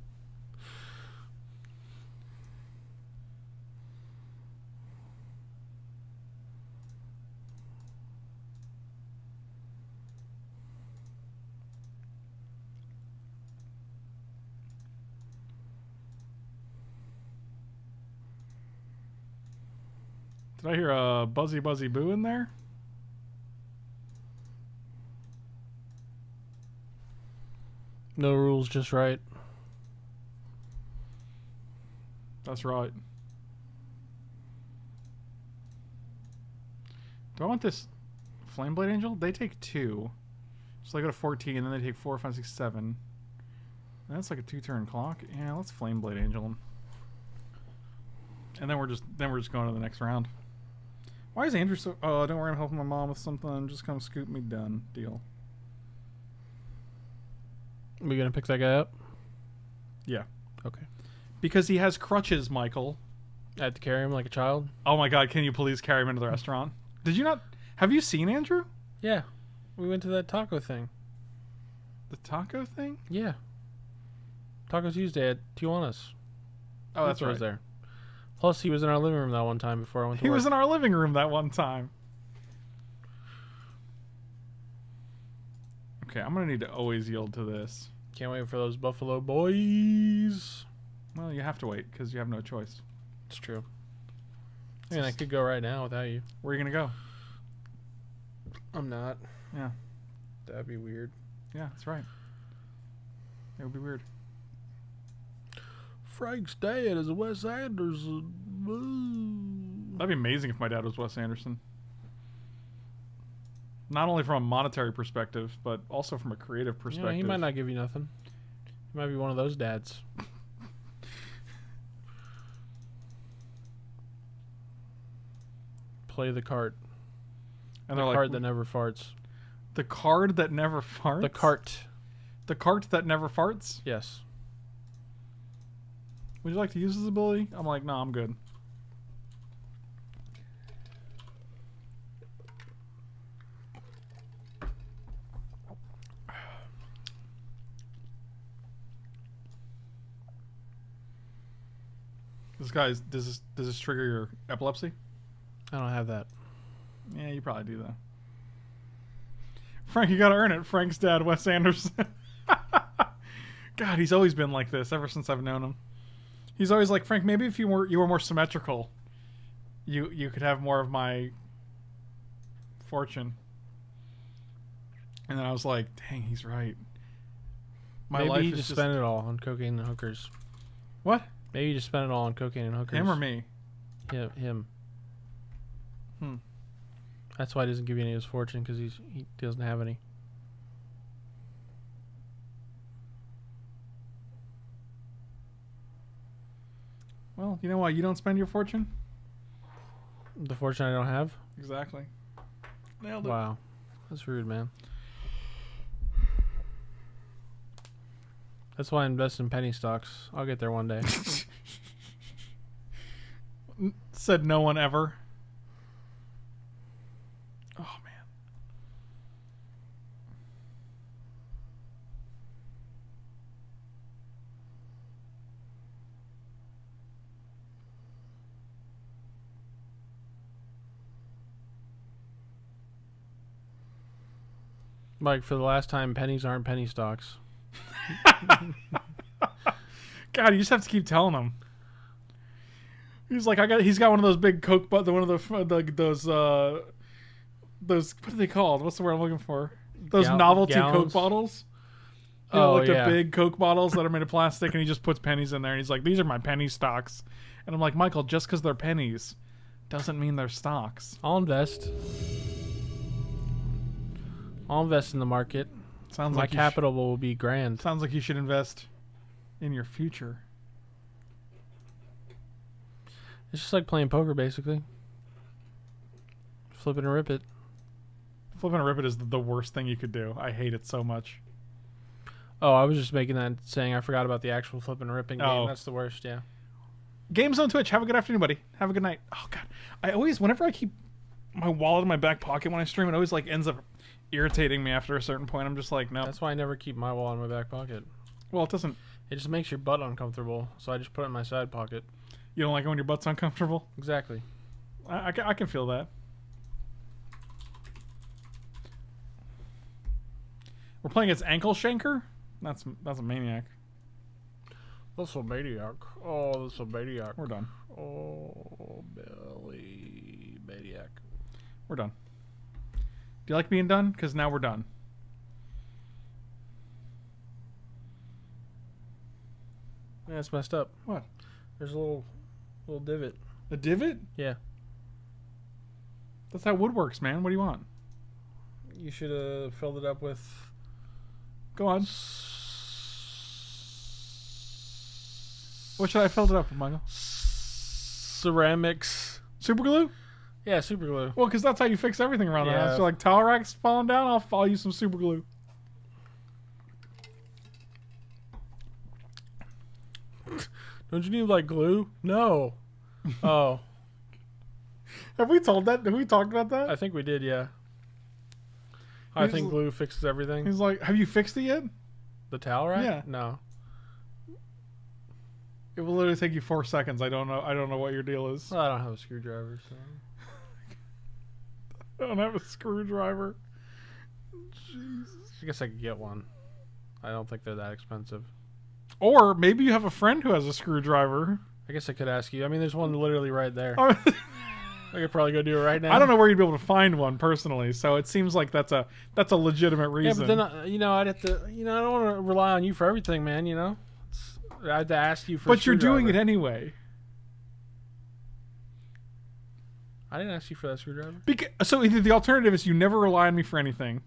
I hear a buzzy buzzy boo in there? No rules, just right. That's right. Do I want this Flameblade Angel? They take two. So they go to 14, and then they take 4, 5, 6, 7. And that's like a two-turn clock. Yeah, let's Flameblade Angel them. And then we're just then we're just going to the next round. Why is Andrew so? Oh, don't worry, I'm helping my mom with something. Just come scoop me. Done. Deal. we gonna pick that guy up? Yeah. Okay. Because he has crutches, Michael. I have to carry him like a child. Oh my God! Can you please carry him into the restaurant? Did you not? Have you seen Andrew? Yeah. We went to that taco thing. The taco thing? Yeah. Taco Tuesday at Tijuana's. Oh, that's right. was there. Plus, he was in our living room that one time before I went to He work. was in our living room that one time. Okay, I'm gonna need to always yield to this. Can't wait for those Buffalo boys. Well, you have to wait because you have no choice. It's true. I mean, I could go right now without you. Where are you gonna go? I'm not. Yeah. That'd be weird. Yeah, that's right. It would be weird. Frank's dad is a Wes Anderson. That'd be amazing if my dad was Wes Anderson. Not only from a monetary perspective, but also from a creative perspective. Yeah, he might not give you nothing. He might be one of those dads. Play the cart. and The they're cart like, that never farts. the card that never farts. The cart. The cart that never farts. Yes. Would you like to use this ability? I'm like, no, I'm good. This guy's does this does this trigger your epilepsy? I don't have that. Yeah, you probably do though. Frank, you gotta earn it. Frank's dad, Wes Anderson. God, he's always been like this ever since I've known him. He's always like, Frank, maybe if you were you were more symmetrical, you you could have more of my fortune. And then I was like, dang, he's right. My Maybe life you is just just spend it all on cocaine and hookers. what Maybe you just spend it all on cocaine and hookers. him or me? Him. him. Hmm. That's why he doesn't give you any of his fortune because he's he doesn't have any. Well, you know why you don't spend your fortune? The fortune I don't have. Exactly. Nailed it. Wow, that's rude, man. That's why I invest in penny stocks. I'll get there one day. Said no one ever. Mike, for the last time, pennies aren't penny stocks. God, you just have to keep telling him. He's like, I got. He's got one of those big Coke, but one of the, the those uh, those what are they called? What's the word I'm looking for? Those Gal- novelty Coke bottles. You know, Oh, like yeah. the big Coke bottles that are made of plastic, and he just puts pennies in there, and he's like, "These are my penny stocks," and I'm like, Michael, just because they're pennies, doesn't mean they're stocks. I'll invest. I'll invest in the market. Sounds My like capital will be grand. sounds like you should invest in your future. It's just like playing poker, basically. Flip it and rip it. Flipping and rip it is the worst thing you could do. I hate it so much. Oh, I was just making that saying I forgot about the actual flip and ripping Oh. game. That's the worst, yeah. Games on Twitch. Have a good afternoon, buddy. Have a good night. Oh god, I always whenever I keep my wallet in my back pocket when I stream, it always like ends up irritating me after a certain point. I'm just like, no. That's why I never keep my wallet in my back pocket. Well, it doesn't. It just makes your butt uncomfortable, so I just put it in my side pocket. You don't like it when your butt's uncomfortable. Exactly. I, I, I can feel that. We're playing against Ankle Shanker. That's that's a maniac. That's a maniac. Oh, that's a maniac. We're done. Oh, Billy Maniac. We're done. Do you like being done? Because now we're done. Yeah, it's messed up. What? There's a little little divot. A divot? Yeah. That's how wood works, man. What do you want? You should have filled it up with Go on. What should I fill it up with, Michael? ceramics. Super glue? Yeah, super glue. Well, because that's how you fix everything around the Yeah. house. Like towel racks falling down, I'll, I'll use some super glue. Don't you need like glue? No. oh, Have we told that? Have we talked about that? I think we did. Yeah. I He's think glue fixes everything. He's like, "Have you fixed it yet?" The towel rack? Yeah. No. It will literally take you four seconds. I don't know. I don't know what your deal is. Well, I don't have a screwdriver, so. I don't have a screwdriver. Jesus. I guess I could get one. I don't think they're that expensive. Or maybe you have a friend who has a screwdriver. I guess I could ask you. I mean, there's one literally right there. I I could probably go do it right now. I don't know where you'd be able to find one personally, so it seems like that's a that's a legitimate reason. Yeah, but then uh, you know I'd have to. You know I don't want to rely on you for everything, man. You know, it's, I had to ask you for. but you're doing it anyway. I didn't ask you for that screwdriver. Because, so either the alternative is you never rely on me for anything,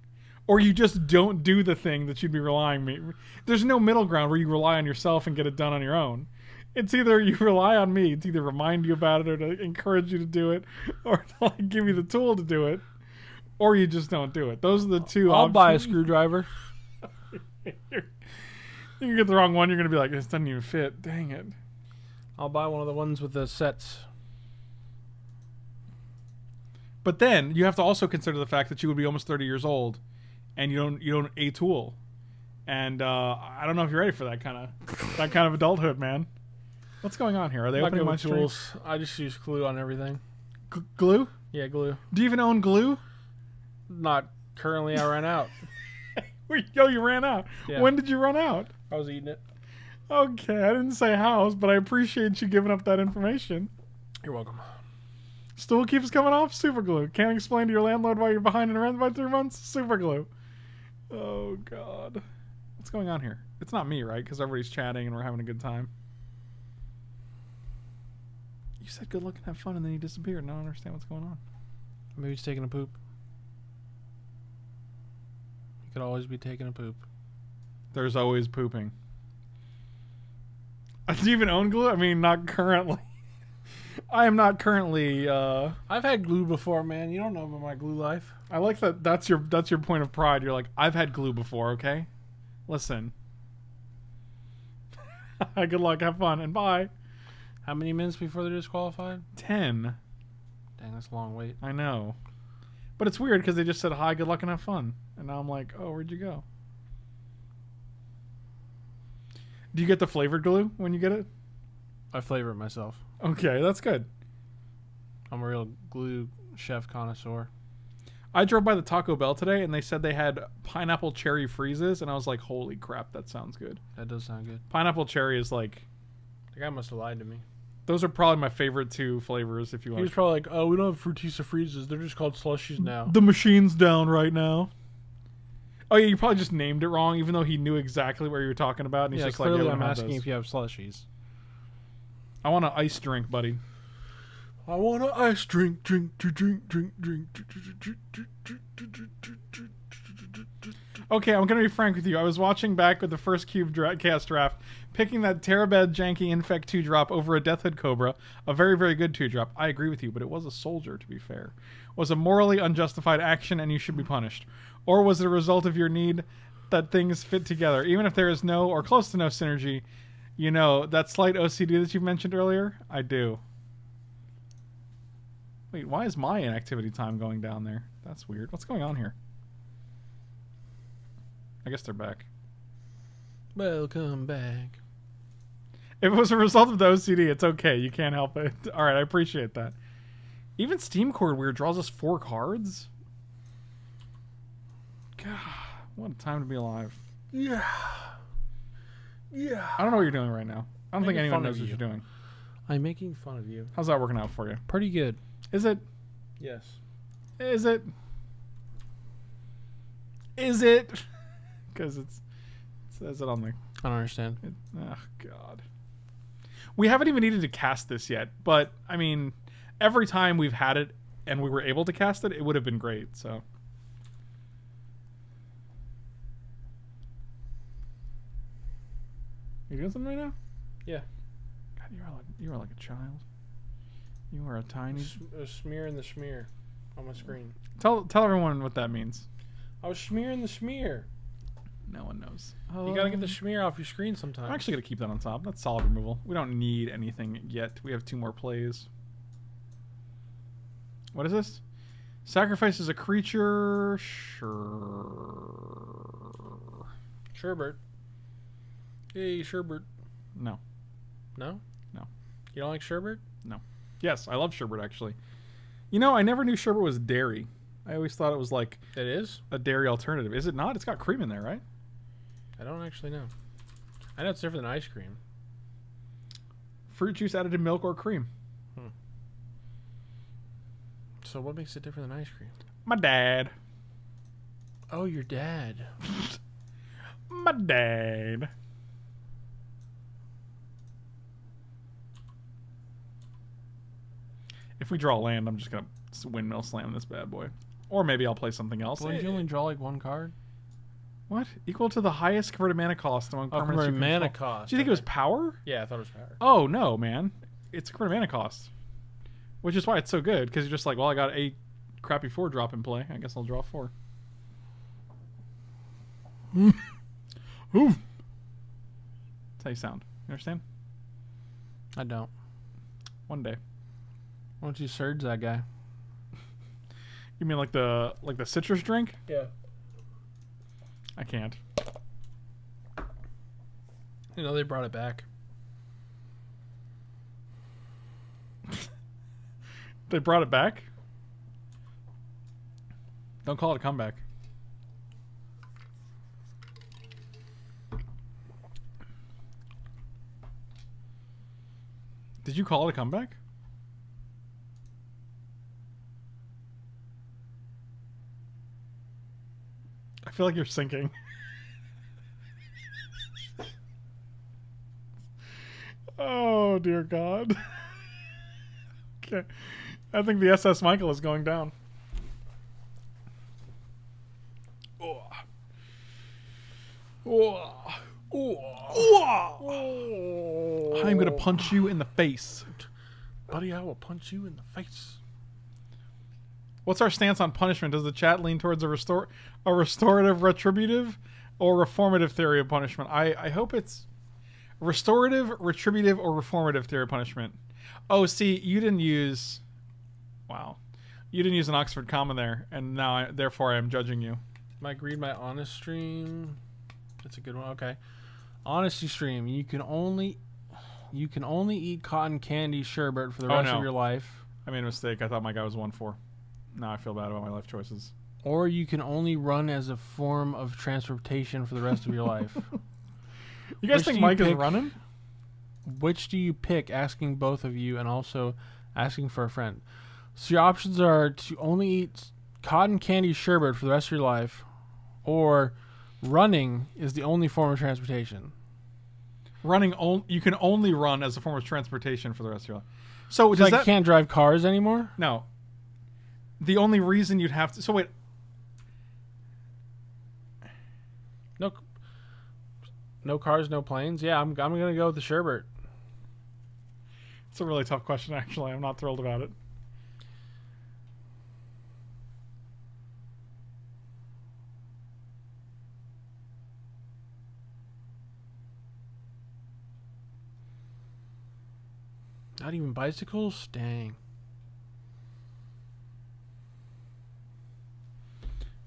or you just don't do the thing that you'd be relying me. There's no middle ground where you rely on yourself and get it done on your own. It's either you rely on me to either remind you about it or to encourage you to do it, or to like, give you the tool to do it, or you just don't do it. Those are the 2 I'll buy a screwdriver. you get the wrong one, you're gonna be like, this doesn't even fit. Dang it. I'll buy one of the ones with the sets. But then you have to also consider the fact that you would be almost 30 years old, and you don't you don't a tool, and uh, I don't know if you're ready for that kind of that kind of adulthood, man. What's going on here? Are they I'm opening my stream? tools. I just use glue on everything. G- glue? Yeah, glue. Do you even own glue? Not currently. I ran out. Wait, Yo, you ran out. Yeah. When did you run out? I was eating it. Okay, I didn't say house, but I appreciate you giving up that information. You're welcome. Stool keeps coming off. Super glue. Can't explain to your landlord why you're behind in rent by three months. Super glue. Oh God, what's going on here? It's not me, right? Because everybody's chatting and we're having a good time. You said good luck and have fun, and then you disappeared. and I don't understand what's going on. Maybe he's taking a poop. He could always be taking a poop. There's always pooping. Do you even own glue? I mean, not currently. I am not currently. uh I've had glue before, man. You don't know about my glue life. I like that. That's your that's your point of pride. You're like, I've had glue before. Okay, listen. Good luck. Have fun, and bye. How many minutes before they're disqualified? Ten. Dang, that's a long wait. I know, but it's weird because they just said hi, good luck, and have fun, and now I'm like, oh, where'd you go? Do you get the flavored glue when you get it? I flavor it myself. Okay, that's good. I'm a real glue chef connoisseur. I drove by the Taco Bell today, and they said they had pineapple cherry freezes, and I was like, holy crap, that sounds good. That does sound good. Pineapple cherry is like The guy must have lied to me. those are probably my favorite two flavors. If you want. He was probably like, "Oh, we don't have Frutista freezes. They're just called slushies now." The machine's down right now. Oh yeah, you probably just named it wrong, even though he knew exactly what you were talking about. And he's yeah, just like, clearly yeah, I'm asking those. if you have slushies. I want an ice drink, buddy. I want an ice drink, drink, drink, drink, drink, drink. Okay, I'm gonna be frank with you. I was watching back with the first cube dra- cast draft, picking that Terabed janky infect two drop over a Deathhood Cobra, a very very good two drop. I agree with you, but it was a soldier. To be fair, was a morally unjustified action, and you should be punished. Or was it a result of your need that things fit together, even if there is no or close to no synergy? You know that slight OCD that you mentioned earlier. I do. Wait, why is my inactivity time going down there? That's weird. What's going on here? I guess they're back. Welcome back. If it was a result of the OCD, it's okay. You can't help it. All right, I appreciate that. Even Steamcore Weird draws us four cards. God, what a time to be alive. Yeah. Yeah. I don't know what you're doing right now. I don't think anyone fun of knows what you. you're doing. I'm making fun of you. How's that working out for you? Pretty good. Is it? Yes. Is it? Is it? Because it's it says it on the I don't understand. It, oh God. We haven't even needed to cast this yet, but I mean, every time we've had it and we were able to cast it, it would have been great. So. You doing something right now? Yeah. God, you are like you are like a child. You are a tiny. A smear in the smear on my screen. Tell tell everyone what that means. I was smearing the smear. No one knows. You gotta get the Um, smear off your screen sometimes. I'm actually gonna keep that on top. That's solid removal. We don't need anything yet. We have two more plays. What is this? Sacrifices a creature. Sure. Sherbert. Hey, Sherbert. No. No? No. You don't like Sherbert? No. Yes, I love sherbet actually. You know, I never knew sherbet was dairy. I always thought it was like It is? a dairy alternative. Is it not? It's got cream in there, right? I don't actually know. I know it's different than ice cream. Fruit juice added to milk or cream. Hmm. So what makes it different than ice cream? My dad. Oh, your dad. My dad. If we draw land, I'm just gonna windmill slam this bad boy, or maybe I'll play something else. Well, you only draw like one card? what equal to the highest converted mana cost among Oh, permanents converted you mana control. cost. Do you think it was power? Yeah, I thought it was power. Oh no, man! It's a converted mana cost, which is why it's so good because you're just like, well, I got a crappy four drop in play. I guess I'll draw four. Ooh. That's how you sound. You understand? I don't. One day. Why don't you surge that guy? You mean like the like the citrus drink? Yeah. I can't. You know, they brought it back. They brought it back. Don't call it a comeback. Did you call it a comeback? Feel like you're sinking. oh dear God. okay. I think the SS Michael is going down. I'm gonna punch you in the face. Buddy, I will punch you in the face. What's our stance on punishment? Does the chat lean towards a restore a restorative retributive or reformative theory of punishment? I, I hope it's restorative, retributive, or reformative theory of punishment. Oh, see, you didn't use Wow. You didn't use an Oxford comma there, and now I, therefore I am judging you. Mike, read my honest stream. That's a good one. Okay. Honesty stream. You can only you can only eat cotton candy sherbet for the Oh, rest no. of your life. I made a mistake. I thought my guy was one four. Now I feel bad about my life choices. Or you can only run as a form of transportation for the rest of your life. You guys Which think do you Mike is pick? running? Which do you pick? Asking both of you and also asking for a friend. So your options are to only eat cotton candy sherbet for the rest of your life, or running is the only form of transportation. Running on, you can only run as a form of transportation for the rest of your life. So It's does like that you can't drive cars anymore. no? The only reason you'd have to so wait No, no cars, no planes. Yeah, I'm I'm gonna go with the sherbet. It's a really tough question, actually. I'm not thrilled about it. Not even bicycles. Dang.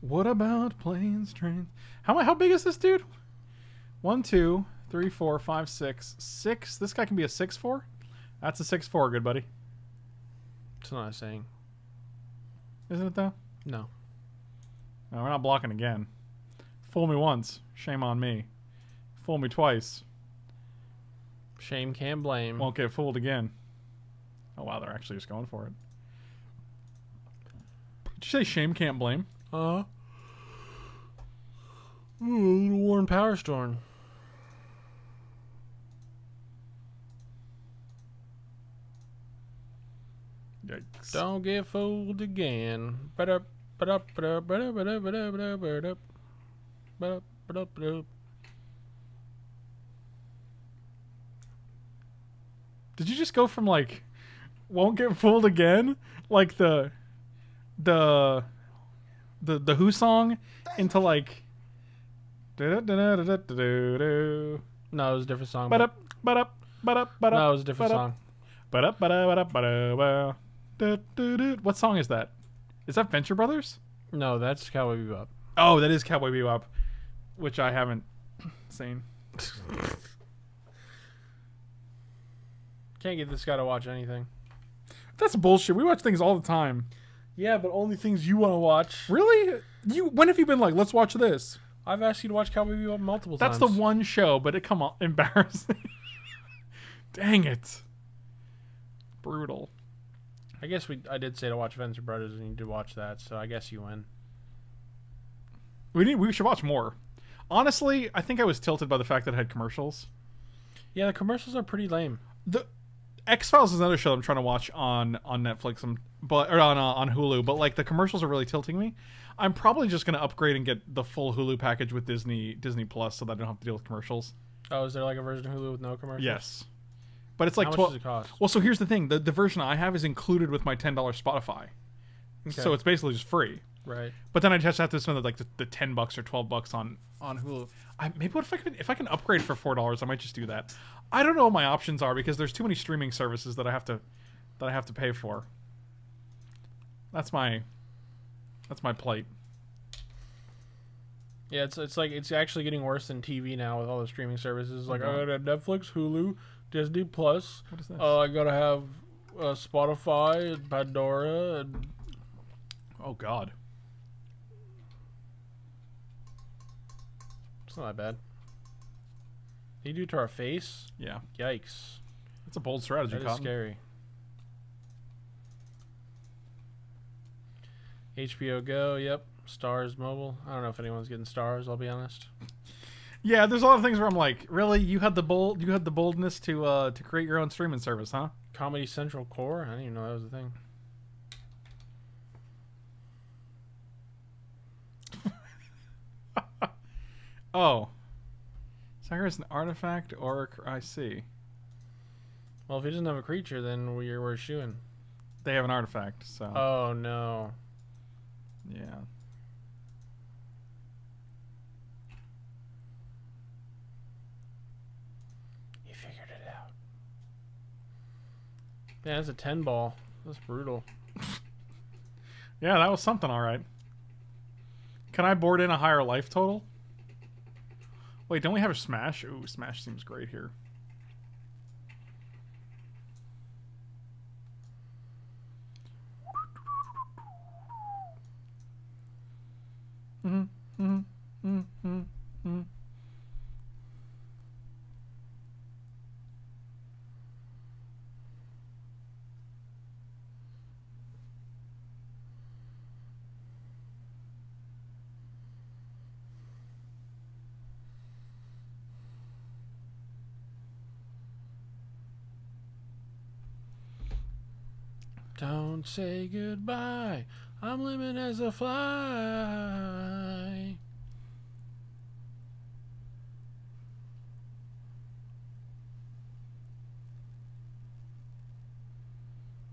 What about planes, trains? How how big is this dude? One, two, three, four, five, six, six. This guy can be a six four. That's a six four, good buddy, It's not a saying. isn't it though? No. No, we're not blocking again. Fool me once, shame on me. Fool me twice, Shame can't blame. won't get fooled again. Oh wow, they're actually just going for it. Did you say shame can't blame? Uh. Ooh, a little Warren Power Storm. Yikes. Don't get fooled again. Ba-da, ba-da, ba-da, ba-da, ba-da, ba-da, ba-da, ba-da. Ba-da, ba-da, ba-da. Did you just go from like won't get fooled again, like the the the the Who song, into like. No, it was a different song. Ba-da, ba-da, ba-da, ba-da, No, it was a different song. ba-da, ba-da, ba-da, ba-da, What song is that? Is that Venture Brothers? No, that's Cowboy Bebop. Oh, that is Cowboy Bebop, which I haven't seen. Can't get this guy to watch anything. That's bullshit. We watch things all the time. Yeah, but only things you want to watch. Really? You? When have you been like, let's watch this? I've asked you to watch Cowboy Bebop multiple That's times. That's the one show, but it come on, embarrassing. Dang it. Brutal. I guess we. I did say to watch Venture Brothers, and you did watch that, so I guess you win. We need. We should watch more. Honestly, I think I was tilted by the fact that it had commercials. Yeah, the commercials are pretty lame. The X Files is another show I'm trying to watch on on Netflix, um, but or on uh, on Hulu. But like the commercials are really tilting me. I'm probably just gonna upgrade and get the full Hulu package with Disney Disney Plus, so that I don't have to deal with commercials. Oh, is there like a version of Hulu with no commercials? Yes, but it's like How much twelve. does it cost? Well, so here's the thing: the the version I have is included with my ten dollars Spotify, so it's basically just free. Right. But then I just have to spend like the, the ten bucks or twelve bucks on on Hulu. I maybe what if I could if I can upgrade for four dollars, I might just do that. I don't know what my options are because there's too many streaming services that I have to that I have to pay for. That's my that's my plight. Yeah, it's it's like it's actually getting worse than TV now with all the streaming services. Like Oh, I gotta have Netflix, Hulu, Disney Plus. What is this? Uh, I gotta have uh, Spotify, and Pandora, and oh God. It's not that bad. They do it to our face? Yeah, Yikes! that's a bold strategy. That is Cotton. scary. HBO Go, yep. Stars Mobile. I don't know if anyone's getting stars. I'll be honest. Yeah, there's a lot of things where I'm like, really, you had the bold you had the boldness to uh to create your own streaming service, huh? Comedy Central Core. I didn't even know that was a thing. Oh. Sanger is an artifact or a cr- I see. Well, if he doesn't have a creature, then we're we're shooing. They have an artifact, so Oh no. yeah. He figured it out. Yeah, it's a 10 ball. That's brutal. Yeah, that was something, all right. Can I board in a higher life total? Wait, don't we have a smash? Ooh, smash seems great here. Mm-hmm. Mm-hmm. Mm-hmm. Mm-hmm. Don't say goodbye. I'm living as a fly.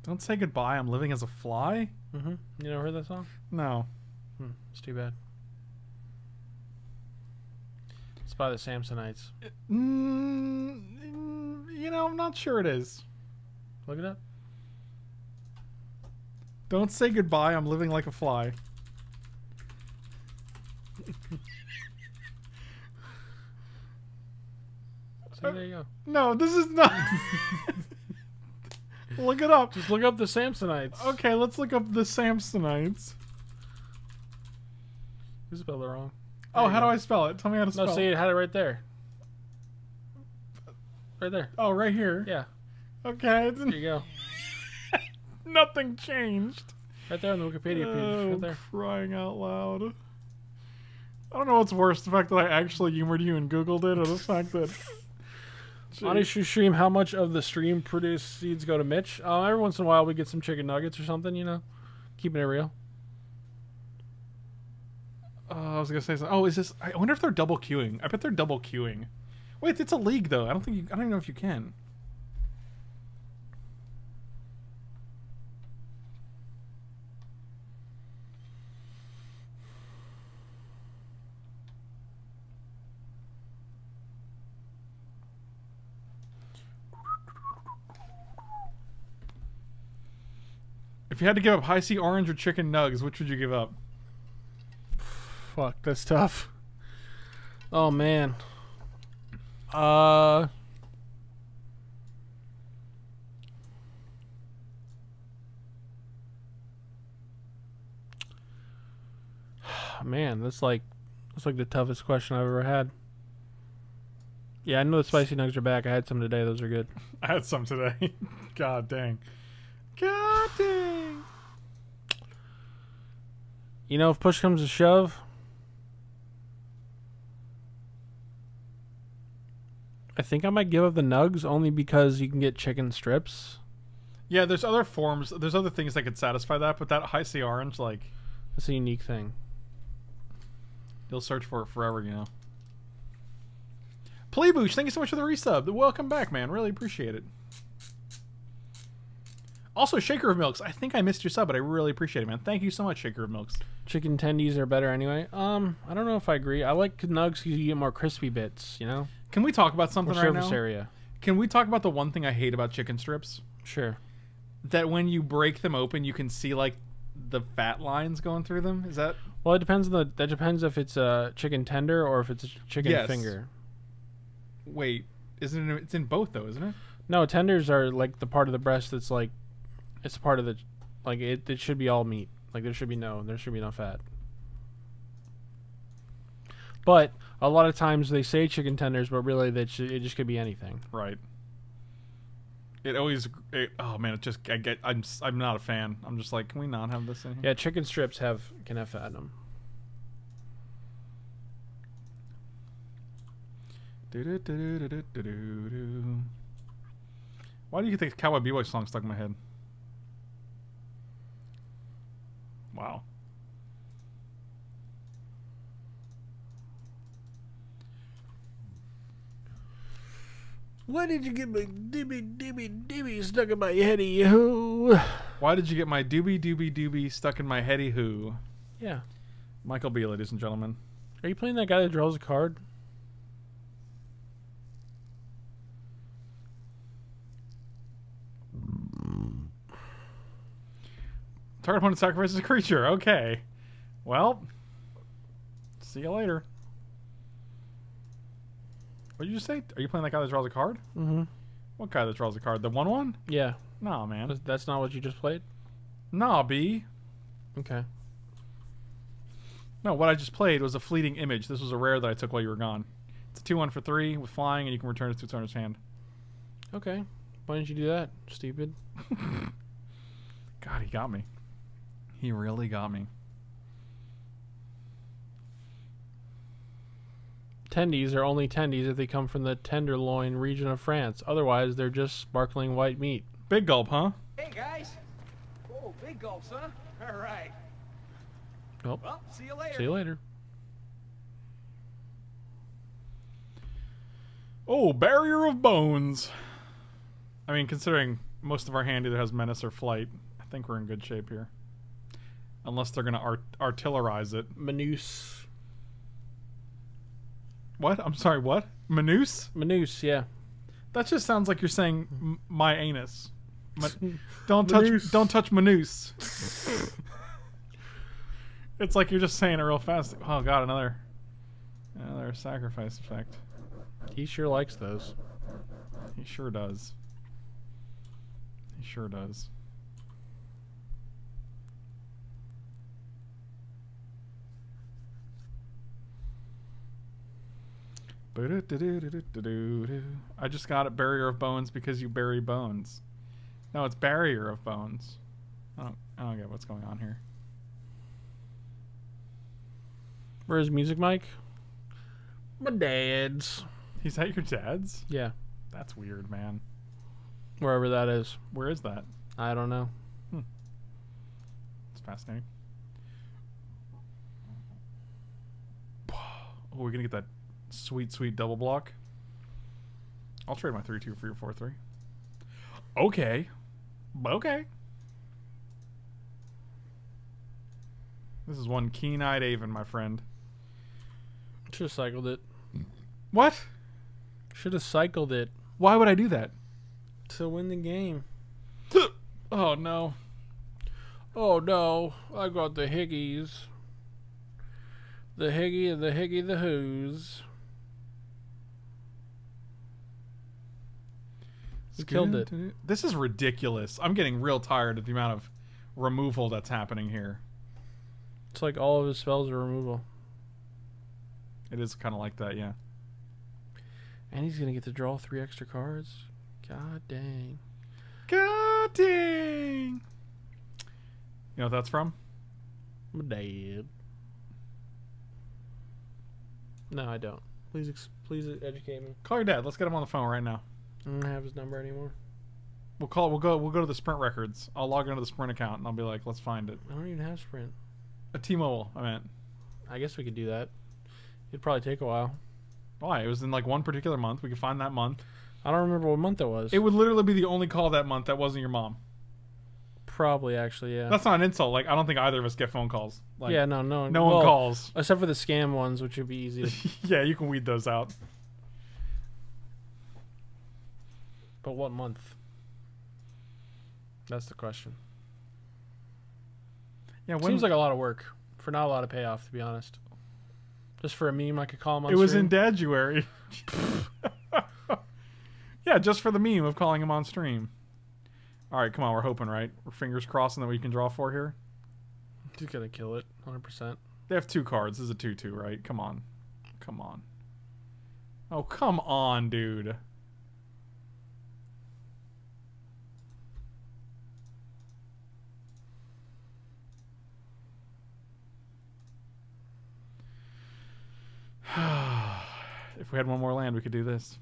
Don't say goodbye. I'm living as a fly. Mm-hmm. You never heard that song? No. Hmm. It's too bad. It's by the Samsonites. Mm, mm, you know, I'm not sure it is. Look it up. Don't say goodbye. I'm living like a fly. So there you go. No, this is not. look it up. Just look up the Samsonites. Okay, let's look up the Samsonites. You spelled it wrong. Oh, There you how do. I spell it? Tell me how to spell. No, see, it had it right there. Right there. Oh, right here. Yeah. Okay, There you go. Nothing changed. Right there on the Wikipedia page. Oh, Right there. crying out loud. I don't know what's worse, the fact that I actually humored you and Googled it, or the fact that On issue stream, how much of the stream produced seeds go to Mitch? Uh, every once in a while, we get some chicken nuggets or something. You know, keeping it real. Uh, I was gonna say something. Oh, is this? I wonder if they're double queuing. I bet they're double queuing. Wait, it's a league though. I don't think. You, I don't even know if you can. If you had to give up Hi-C orange or chicken nugs, which would you give up? Fuck, that's tough. Oh man. Uh. Man, that's like that's like the toughest question I've ever had. Yeah, I know the spicy nugs are back. I had some today. Those are good. I had some today. God dang. God dang. You know, if push comes to shove, I think I might give up the nugs only because you can get chicken strips. Yeah, there's other forms. There's other things that could satisfy that, but that Hi-C orange, like, That's a unique thing. you'll search for it forever, you know. Playbooch, thank you so much for the resub. Welcome back, man. Really appreciate it. Also, Shaker of Milks. I think I missed your sub, but I really appreciate it, man. Thank you so much, Shaker of Milks. Chicken tendies are better anyway. Um, I don't know if I agree. I like nugs because you get more crispy bits. You know, Can we talk about something more right surface now? area. Can we talk about the one thing I hate about chicken strips? Sure. That when you break them open, you can see like the fat lines going through them. Is that? Well, it depends on the. That depends if it's a chicken tender or if it's a chicken Yes. finger. Wait, isn't it? It's in both though, isn't it? No, tenders are like the part of the breast that's like, it's part of the, like it. It should be all meat. Like there should be no. There should be no fat. But a lot of times they say chicken tenders, but really that it just could be anything. Right. It always. It, oh man, it just. I get. I'm. s- I'm not a fan. I'm just like, can we not have this in here? Yeah, chicken strips have can have fat in them. Why do you think Cowboy B-Boy song stuck in my head? Wow. Why did you get my dibby dibby dibby stuck in my heady ho? Why did you get my doobie doobie doobie stuck in my heady who? Yeah. Michael B, ladies and gentlemen. Are you playing that guy that draws a card? Target opponent sacrifices a creature. Okay. Well, see you later. What did you just say? Are you playing that guy that draws a card? Mm-hmm. What guy that draws a card? The one one? Yeah. No, man. That's- That's not what you just played? Nah, B. Okay. No, what I just played was a fleeting image. This was a rare that I took while you were gone. It's a 2 1 for 3 with flying, and you can return it to its owner's hand. Okay. Why didn't you do that, stupid? God, he got me. He really got me. Tendies are only tendies if they come from the Tenderloin region of France. Otherwise, they're just sparkling white meat. Big gulp, huh? Hey guys! Oh, big gulps, huh? All right. Well, Well, see you later. see you later. Oh, Barrier of Bones. I mean, considering most of our hand either has Menace or Flight, I think we're in good shape here. Unless they're going to art- artillerize it. Manus. What? I'm sorry, what? Manus? Manus, yeah. That just sounds like you're saying m- my anus. Ma- don't touch Manus. don't touch Manus. it's like you're just saying it real fast. Oh god, another another sacrifice effect. He sure likes those. He sure does. He sure does. I just got it barrier of bones because you bury bones. No, it's barrier of bones. I don't, I don't get what's going on here. Where's music, Mike? My dad's. Is that your dad's? Yeah. That's weird, man. Wherever that is. Where is that? I don't know. Hmm. It's fascinating. Oh, we're gonna get that sweet, sweet double block. I'll trade my three two for your four three. Okay, okay. This is one Keeneye Aven, my friend. Should have cycled it. What? Should have cycled it Why would I do that? to win the game. Oh no. Oh no, I got the Higgies. The Higgy and the Higgy the Who's. We killed it. This is ridiculous. I'm getting real tired of the amount of removal that's happening here. It's like all of his spells are removal. It is kind of like that, yeah. And he's gonna get to draw three extra cards. God dang. God dang. You know what that's from? My dad. No, I don't. Please, please educate me. Call your dad. Let's get him on the phone right now. I don't have his number anymore. We'll call. We'll go. We'll go to the Sprint records. I'll log into the Sprint account and I'll be like, let's find it. I don't even have Sprint. A T-Mobile. I meant. I guess we could do that. It'd probably take a while. Why? It was in like one particular month. We could find that month. I don't remember what month it was. It would literally be the only call that month that wasn't your mom. probably actually, yeah. That's not an insult. Like I don't think either of us get phone calls. Like, yeah, no, no, No well, one calls. except for the scam ones, which would be easy. to- yeah, you can weed those out. But what month? That's the question. Yeah, when Seems like a lot of work for not a lot of payoff, to be honest. Just for a meme, I could call him on it was stream. in Daduary. yeah, just for the meme of calling him on stream. All right, come on, we're hoping, right? We're fingers crossing that we can draw four here. He's gonna kill it, hundred percent. They have two cards. This is a two-two, right? Come on, come on. Oh, come on, dude. If we had one more land, we could do this.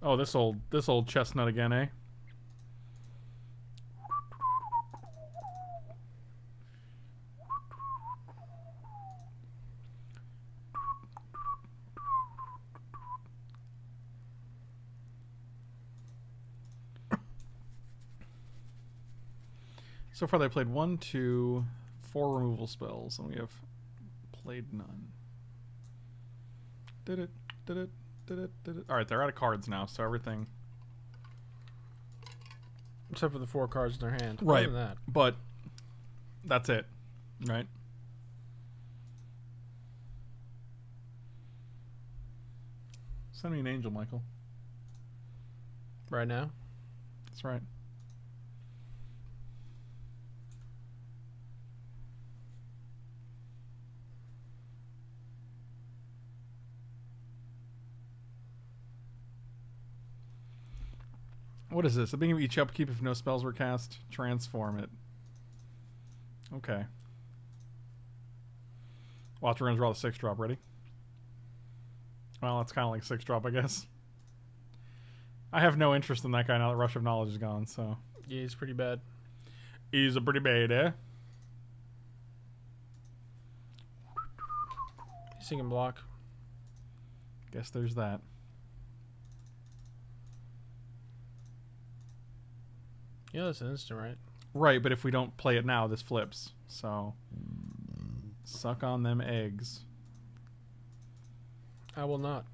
Oh, this old this old chestnut again, eh? So far, they played one, two, four removal spells, and we have played none. Did it? Did it? Did it? Did it? All right, they're out of cards now, so everything. Except for the four cards in their hand. Right. That. But that's it, right? Send me an angel, Michael. Right now. That's right. What is this? A beginning of each upkeep if no spells were cast. Transform it. Okay. Watch, we're gonna draw the six drop. Ready? Well, it's kind of like six drop, I guess. I have no interest in that guy now that Rush of Knowledge is gone, so. Yeah, he's pretty bad. He's a pretty bad, eh? He's thinking block. Guess there's that. Yeah, that's an instant, right? Right, but if we don't play it now, this flips. So. Suck on them eggs. I will not.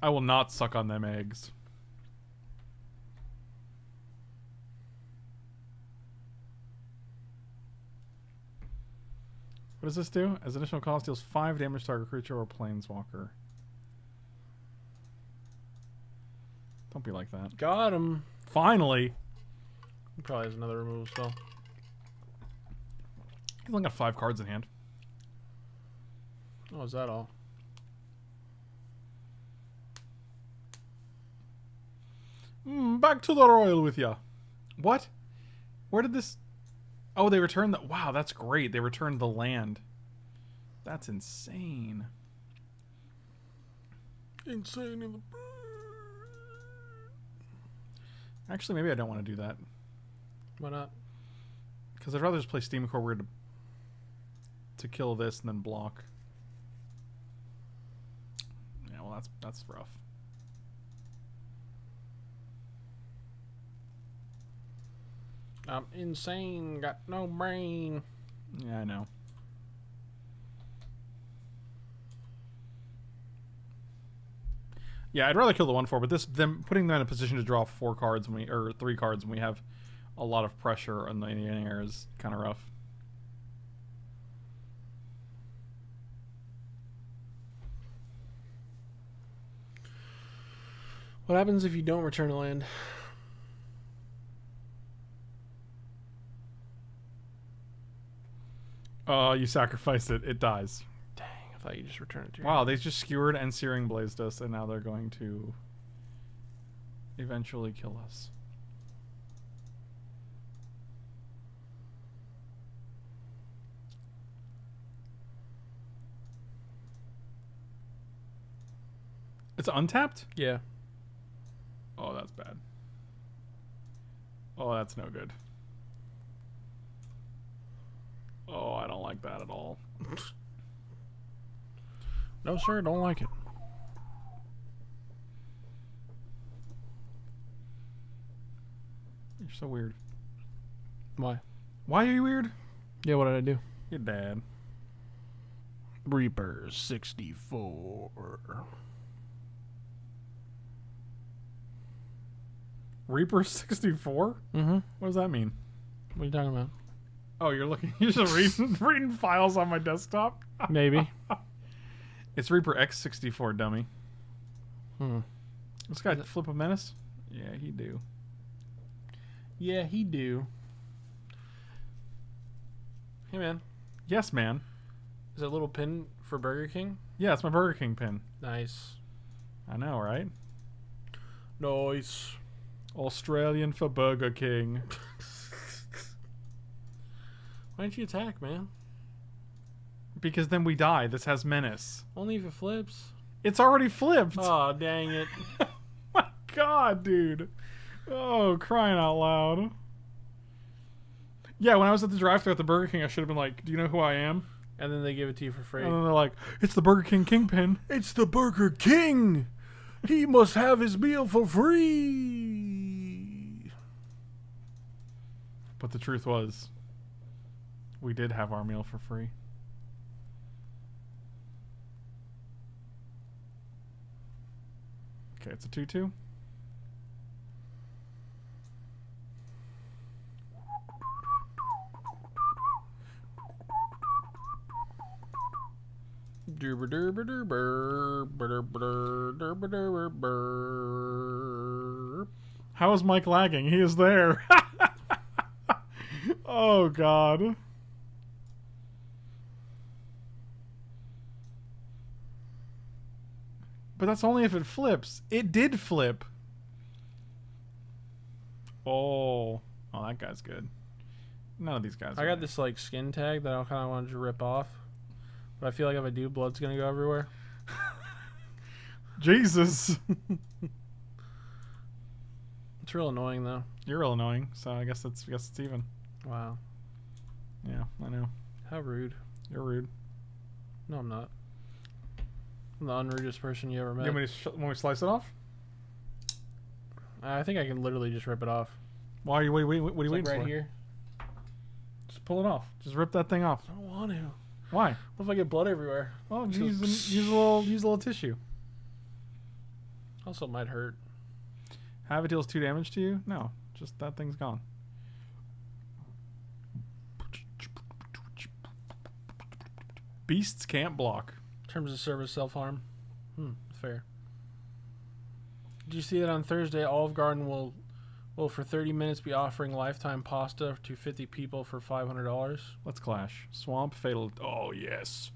I will not suck on them eggs. What does this do? As additional cost, deals 5 damage to target creature or planeswalker. Don't be like that. Got him. Finally! He probably has another removal spell. He's only got 5 cards in hand. Oh, is that all? Hmm, back to the Roil with ya. What? Where did this? Oh, they returned the. Wow, that's great. They returned the land. That's insane. Insane in the. Actually, maybe I don't want to do that Why not? because I'd rather just play Steamcore Weird to, to kill this and then block. Yeah, well, that's that's rough. I'm insane. Got no brain. Yeah, I know. Yeah, I'd rather kill the one four, but this them putting them in a position to draw four cards when we or three cards when we have a lot of pressure on the air is kind of rough. What happens if you don't return a land? Uh, you sacrifice it, it dies. I thought you just returned it to your Wow, they just skewered and searing blazed us, and now they're going to eventually kill us. It's untapped? Yeah. Oh, that's bad. Oh, that's no good. Oh, I don't like that at all. No, sir, don't like it. You're so weird. Why? Why are you weird? Yeah, what did I do? You're dad. Reaper 64. Reaper 64? Mm-hmm. What does that mean? What are you talking about? Oh, you're looking. You're just reading reading files on my desktop. Maybe. It's Reaper X64, dummy. hmm. This guy flip a menace? Yeah, he do. Yeah, he do. Hey, man. Yes, man. Is that a little pin for Burger King? Yeah, it's my Burger King pin. Nice. I know, right? Nice. Australian for Burger King. Why didn't you attack, man? Because then we die. This has menace. Only if it flips. It's already flipped. Oh, dang it. my god, dude. Oh, crying out loud. Yeah, when I was at the drive-thru at the Burger King, I should have been like, "Do you know who I am?" And then they give it to you for free. And then they're like, "It's the Burger King Kingpin." It's the Burger King. He must have his meal for free. But the truth was, we did have our meal for free. Okay, it's a 2 2. How is Mike lagging? He is there. oh, God. But that's only if it flips. It did flip. Oh. Oh, that guy's good. None of these guys. I got good. this like skin tag that I kind of wanted to rip off, but I feel like if I do, blood's gonna go everywhere. Jesus. It's real annoying though. You're real annoying, so I guess that's I guess it's even. Wow, Yeah, I know. how rude. You're rude. No, I'm not. I'm the unrudest person you ever You met. want me to sh- want me slice it off? I think I can literally just rip it off. Why are you wait, wait, what are you It's, like, waiting right for? here. Just pull it off. Just rip that thing off. I don't want to. Why? What if I get blood everywhere? Well, Just- use, a- use a little use a little tissue. Also, it might hurt. Have it deals two damage to you? No, just that thing's gone. Beasts can't block. Terms of service, self harm. Hmm, fair. Did you see that on Thursday? Olive Garden will, will for 30 minutes be offering lifetime pasta to 50 people for $500. Let's clash. Swamp fatal. Oh yes.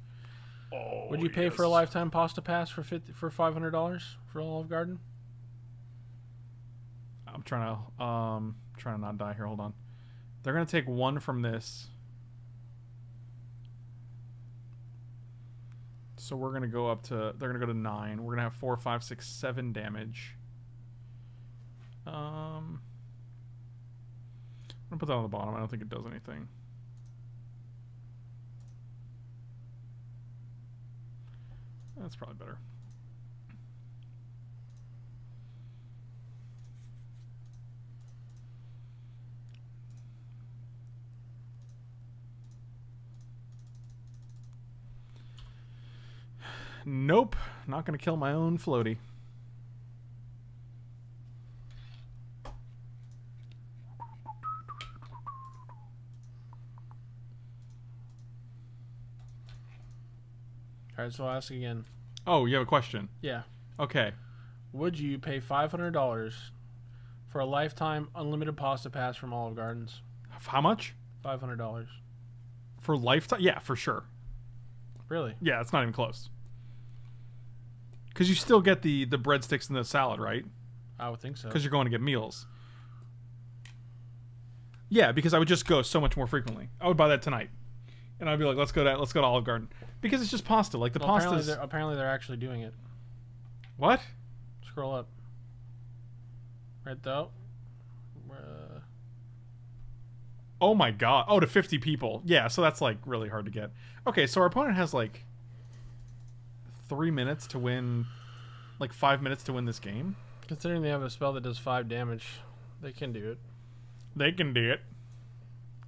Oh. Would you pay for a lifetime pasta pass for 50 for $500 for Olive Garden? I'm trying to um trying to not die here. Hold on. They're gonna take one from this. So we're gonna go up to they're gonna go to nine. We're gonna have four, five, six, seven damage. Um I'm gonna put that on the bottom. I don't think it does anything. That's probably better. Nope, not gonna kill my own floaty. All right, so I'll ask again. Oh, you have a question? Yeah. Okay. Would you pay five hundred dollars for a lifetime unlimited pasta pass from Olive Gardens? How much Five hundred dollars. for lifetime? Yeah, for sure. Really? Yeah, it's not even close. Because you still get the the breadsticks and the salad, right? I would think so. Because you're going to get meals. Yeah, because I would just go so much more frequently. I would buy that tonight, and I'd be like, "Let's go to let's go to Olive Garden," because it's just pasta. Like the Well, apparently, pasta's they're, apparently they're actually doing it. what? Scroll up. Right though. Uh, Oh my god! Oh, to fifty people. Yeah, so that's like really hard to get. Okay, so our opponent has like three minutes to win, like five minutes to win this game. considering they have a spell that does five damage, they can do it. They can do it.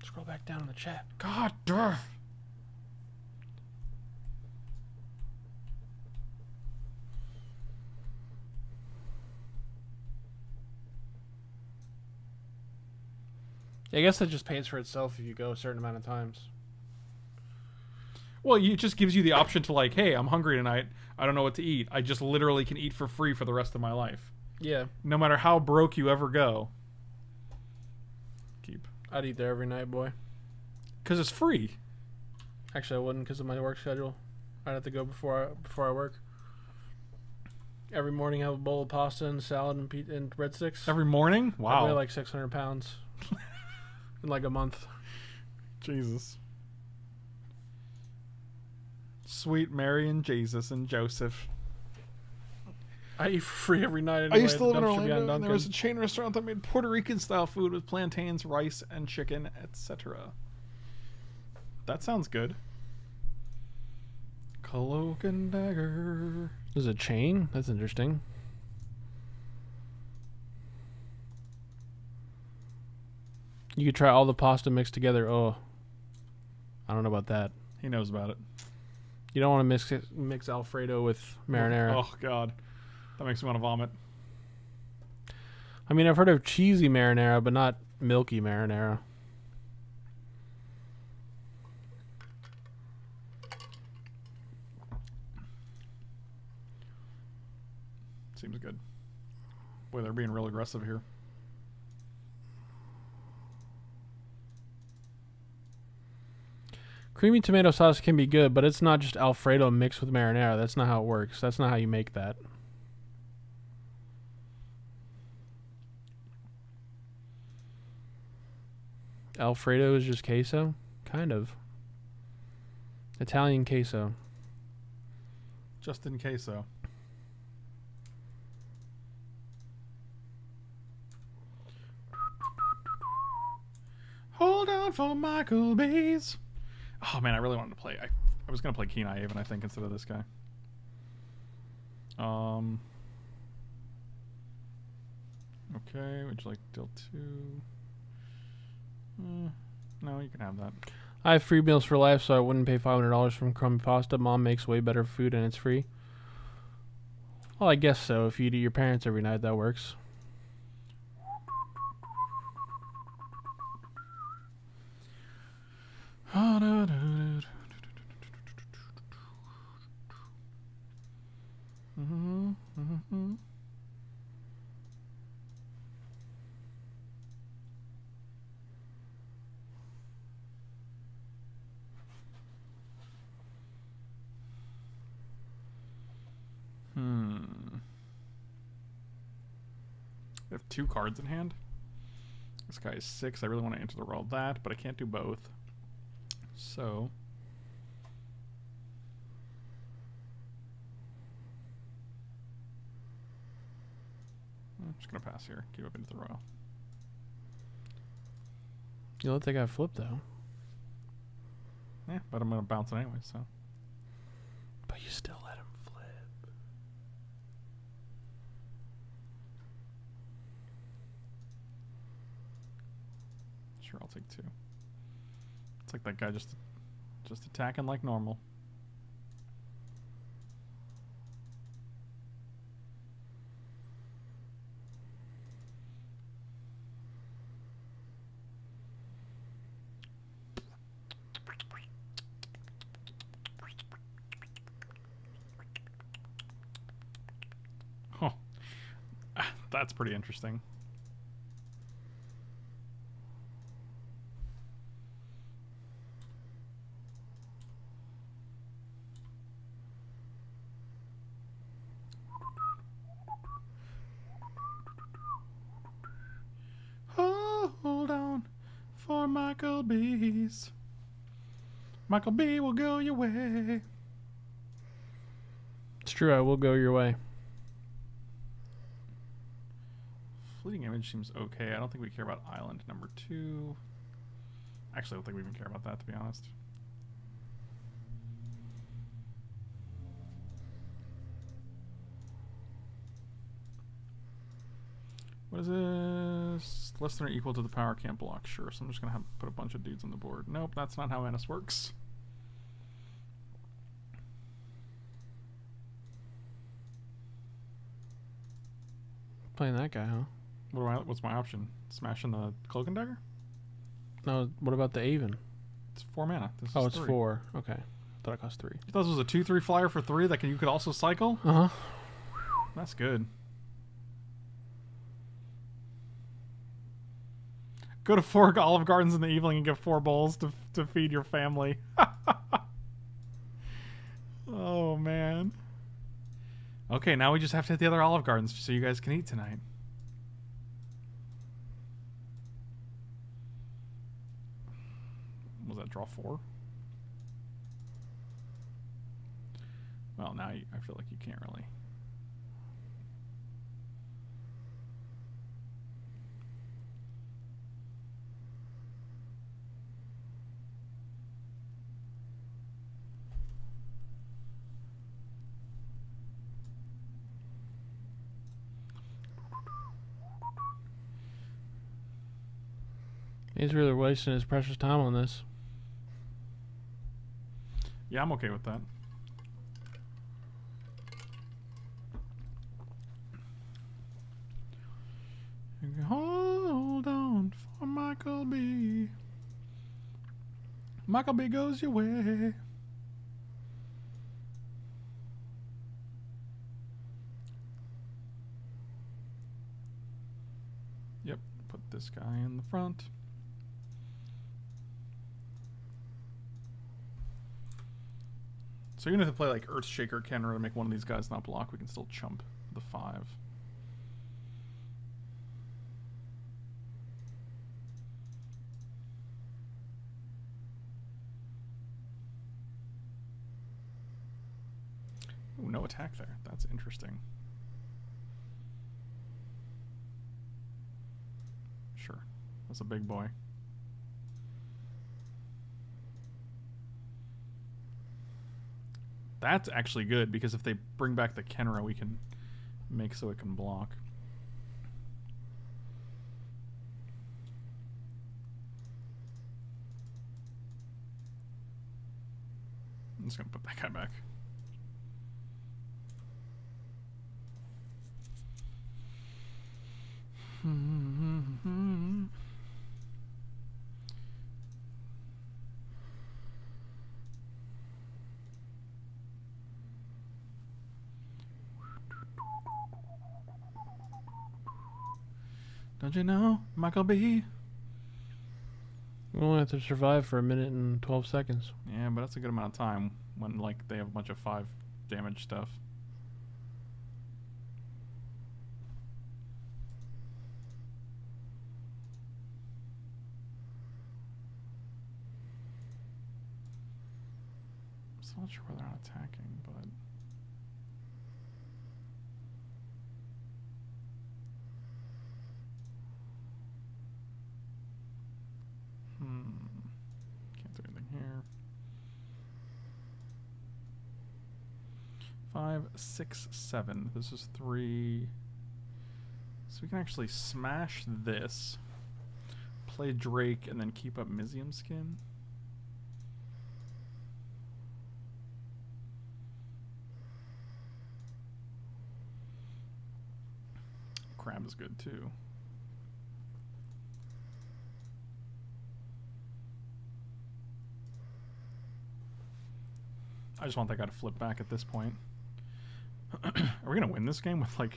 Scroll back down in the chat. God damn. I guess that just pays for itself if you go a certain amount of times. Well, it just gives you the option to like, hey, I'm hungry tonight. I don't know what to eat. I just literally can eat for free for the rest of my life, Yeah, no matter how broke you ever go. Keep, I'd eat there every night, boy. because it's free. Actually, I wouldn't because of my work schedule. I'd have to go before I, before I work. Every morning, have a bowl of pasta and salad and, pe- and breadsticks. Every morning. I Wow. weigh like 600 pounds in like a month. Jesus. Sweet Mary and Jesus and Joseph. I eat for free every night. Anyway. I used to live in Orlando, and there was a chain restaurant that made Puerto Rican style food with plantains, rice, and chicken, etc. That sounds good. Cloak and dagger. There's a chain. That's interesting. You could try all the pasta mixed together. Oh, I don't know about that. He knows about it. You don't want to mix it, mix Alfredo with marinara. Oh God, that makes me want to vomit. I mean, I've heard of cheesy marinara, but not milky marinara. Seems good. Boy, they're being real aggressive here. Creamy tomato sauce can be good, but it's not just Alfredo mixed with marinara. That's not how it works. That's not how you make that. Alfredo is just queso? Kind of. Italian queso. Just in though. Hold on for Michael Bays. Oh man, I really wanted to play. I, I was gonna play Keeneye Aven, I think, instead of this guy. Um. Okay, would you like to deal two? Uh, no, you can have that. I have free meals for life, so I wouldn't pay five hundred dollars from crumb pasta. Mom makes way better food and it's free. Well, I guess so. If you eat your parents every night, that works. Hmm. have two cards in hand. This guy is six. I really want to enter the world that, but I can't do both. So. I'm just gonna pass here. Keep up into the Roil. You let that guy flip though. Yeah, but I'm gonna bounce it anyway. So But you still let him flip. sure, I'll take two. It's like that guy just, just attacking like normal. Oh, that's pretty interesting. Hold on for Michael B's. B will go your way. It's true. I will go your way. Fleeting image seems okay. I don't think we care about island number two. Actually, I don't think we even care about that, to be honest. What is this? Less than or equal to the power can't block. Sure, so I'm just gonna have put a bunch of dudes on the board. Nope, that's not how Ennis works. Playing that guy, huh? What do I? What's my option? Smashing the cloak and dagger? No. What about the Aven? It's four mana. This Oh, it's three. four. Okay. I Thought it cost three. You thought this was a two-three flyer for three that can, you could also cycle? Uh huh. That's good. Go to four Olive Gardens in the evening and get four bowls to to feed your family. oh man. Okay, now we just have to hit the other Olive Gardens so you guys can eat tonight. Was that draw four? Well, now I feel like you can't really. He's really wasting his precious time on this. Yeah, I'm okay with that. Hold on for Michael B. Michael B goes your way. Yep, put this guy in the front. So even if they play like Earthshaker Khenra to make one of these guys not block, we can still chump the five. Ooh, no attack there. That's interesting. Sure. That's a big boy. That's actually good because if they bring back the Khenra, we can make so it can block. I'm just gonna put that guy back. Don't you know, Michael B? We only have to survive for a minute and 12 seconds. Yeah, but that's a good amount of time when like they have a bunch of five damage stuff. still not sure why they're not attacking, but hmm, can't do anything here. Five, six, seven. This is three. So we can actually smash this, play Drake, and then keep up Mizzium skin. Crab is good too. I just want that guy to flip back at this point. Are we gonna win this game with like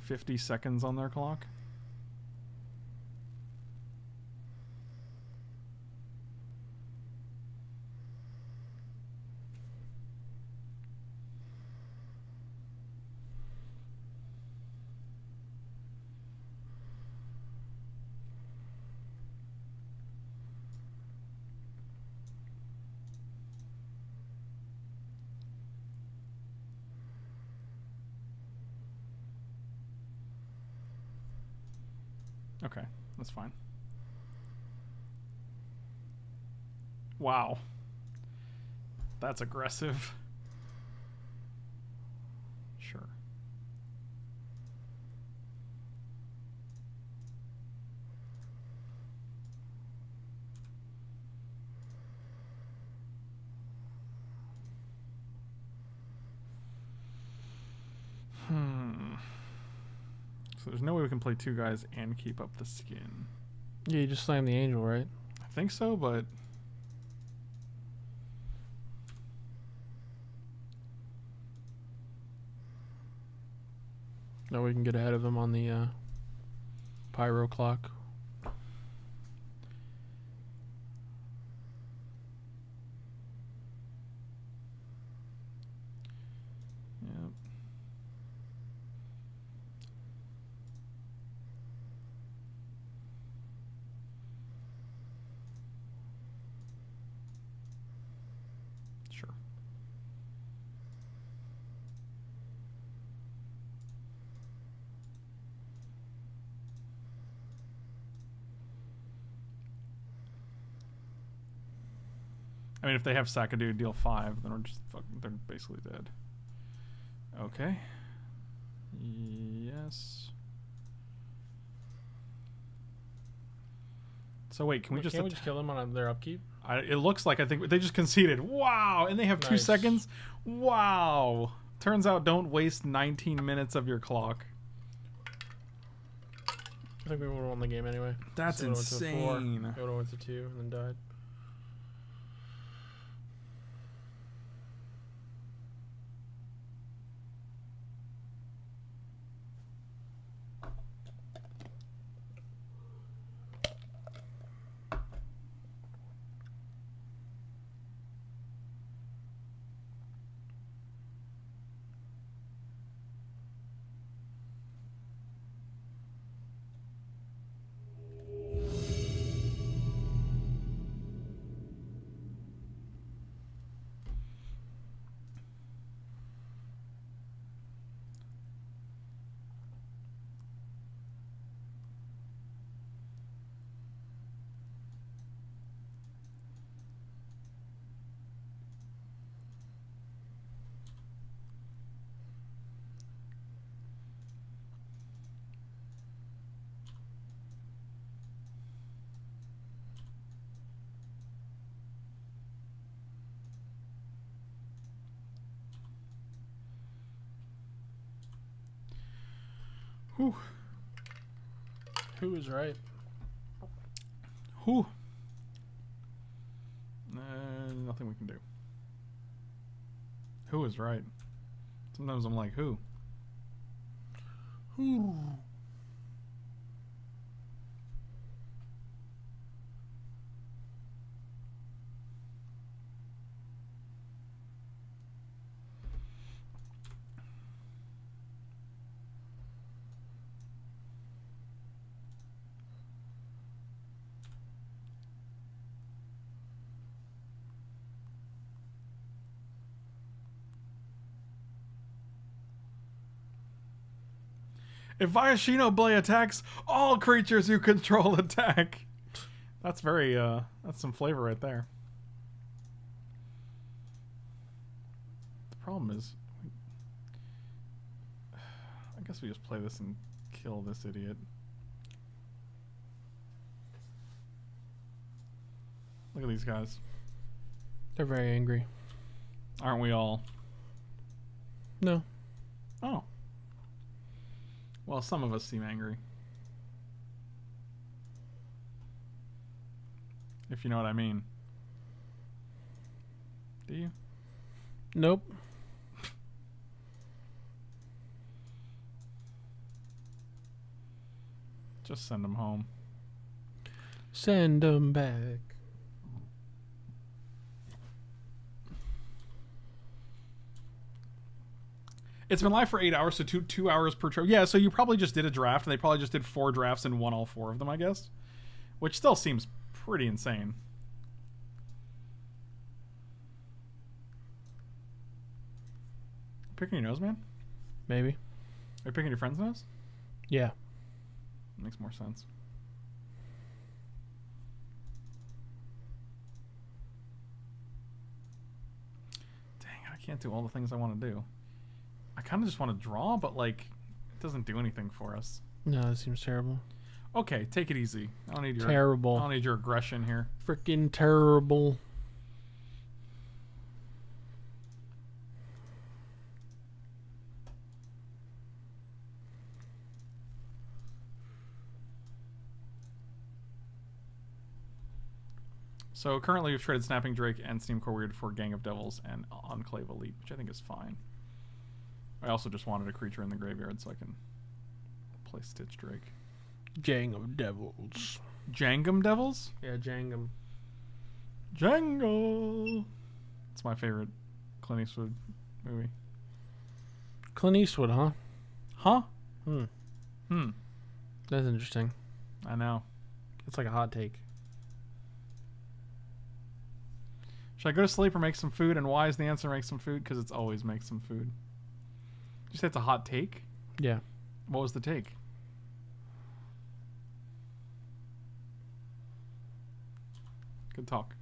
50 seconds on their clock? Okay, that's fine. Wow. That's aggressive. Sure. Hmm. So there's no way we can play two guys and keep up the skin. Yeah, you just slam the angel, right? I think so, but Now we can get ahead of them on the uh, pyro clock. Yep. Sure. I mean, if they have Sakadu deal five, then we're just fucking, they're basically dead. Okay. Yes. So wait, can we just? Can't we just kill them on uh, their upkeep? I, it looks like I think they just conceded. Wow, and they have two seconds. Wow. Turns out, don't waste 19 minutes of your clock. I think we would have won the game anyway. That's So it went to four. insane. Would have went to two and then died. Whew. Who is right? Whew. Uh, nothing we can do. Who is right? Sometimes I'm like, who? Who? If Viashino Blade attacks, all creatures you control attack. That's very, uh, that's some flavor right there. The problem is, I guess we just play this and kill this idiot. Look at these guys. They're very angry. Aren't we all? No. Oh. Well, some of us seem angry. If you know what I mean. Do you? Nope. Just send them home. Send them back. It's been live for eight hours, so two two hours per trip. Yeah, so you probably just did a draft, and they probably just did four drafts and won all four of them, I guess. Which still seems pretty insane. Picking your nose, man? Maybe. Are you picking your friend's nose? Yeah. Makes more sense. Dang, I can't do all the things I want to do. I kind of just want to draw, but like, it doesn't do anything for us. No, that seems terrible. Okay, take it easy. I don't need your terrible. I don't need your aggression here. Freaking terrible. So currently we've traded Snapping Drake and Steamcore Weird for Gang of Devils and Enclave Elite, which I think is fine. I also just wanted a creature in the graveyard so I can play Stitch Drake. Gang of devils. Jangum Devils? Yeah, Jangum. Django. It's my favorite Clint Eastwood movie. Clint Eastwood, huh? Huh? Hmm. Hmm. That's interesting. I know. It's like a hot take. Should I go to sleep or make some food? And why is the answer make some food? Because it's always make some food. You say it's a hot take? Yeah. What was the take? Good talk.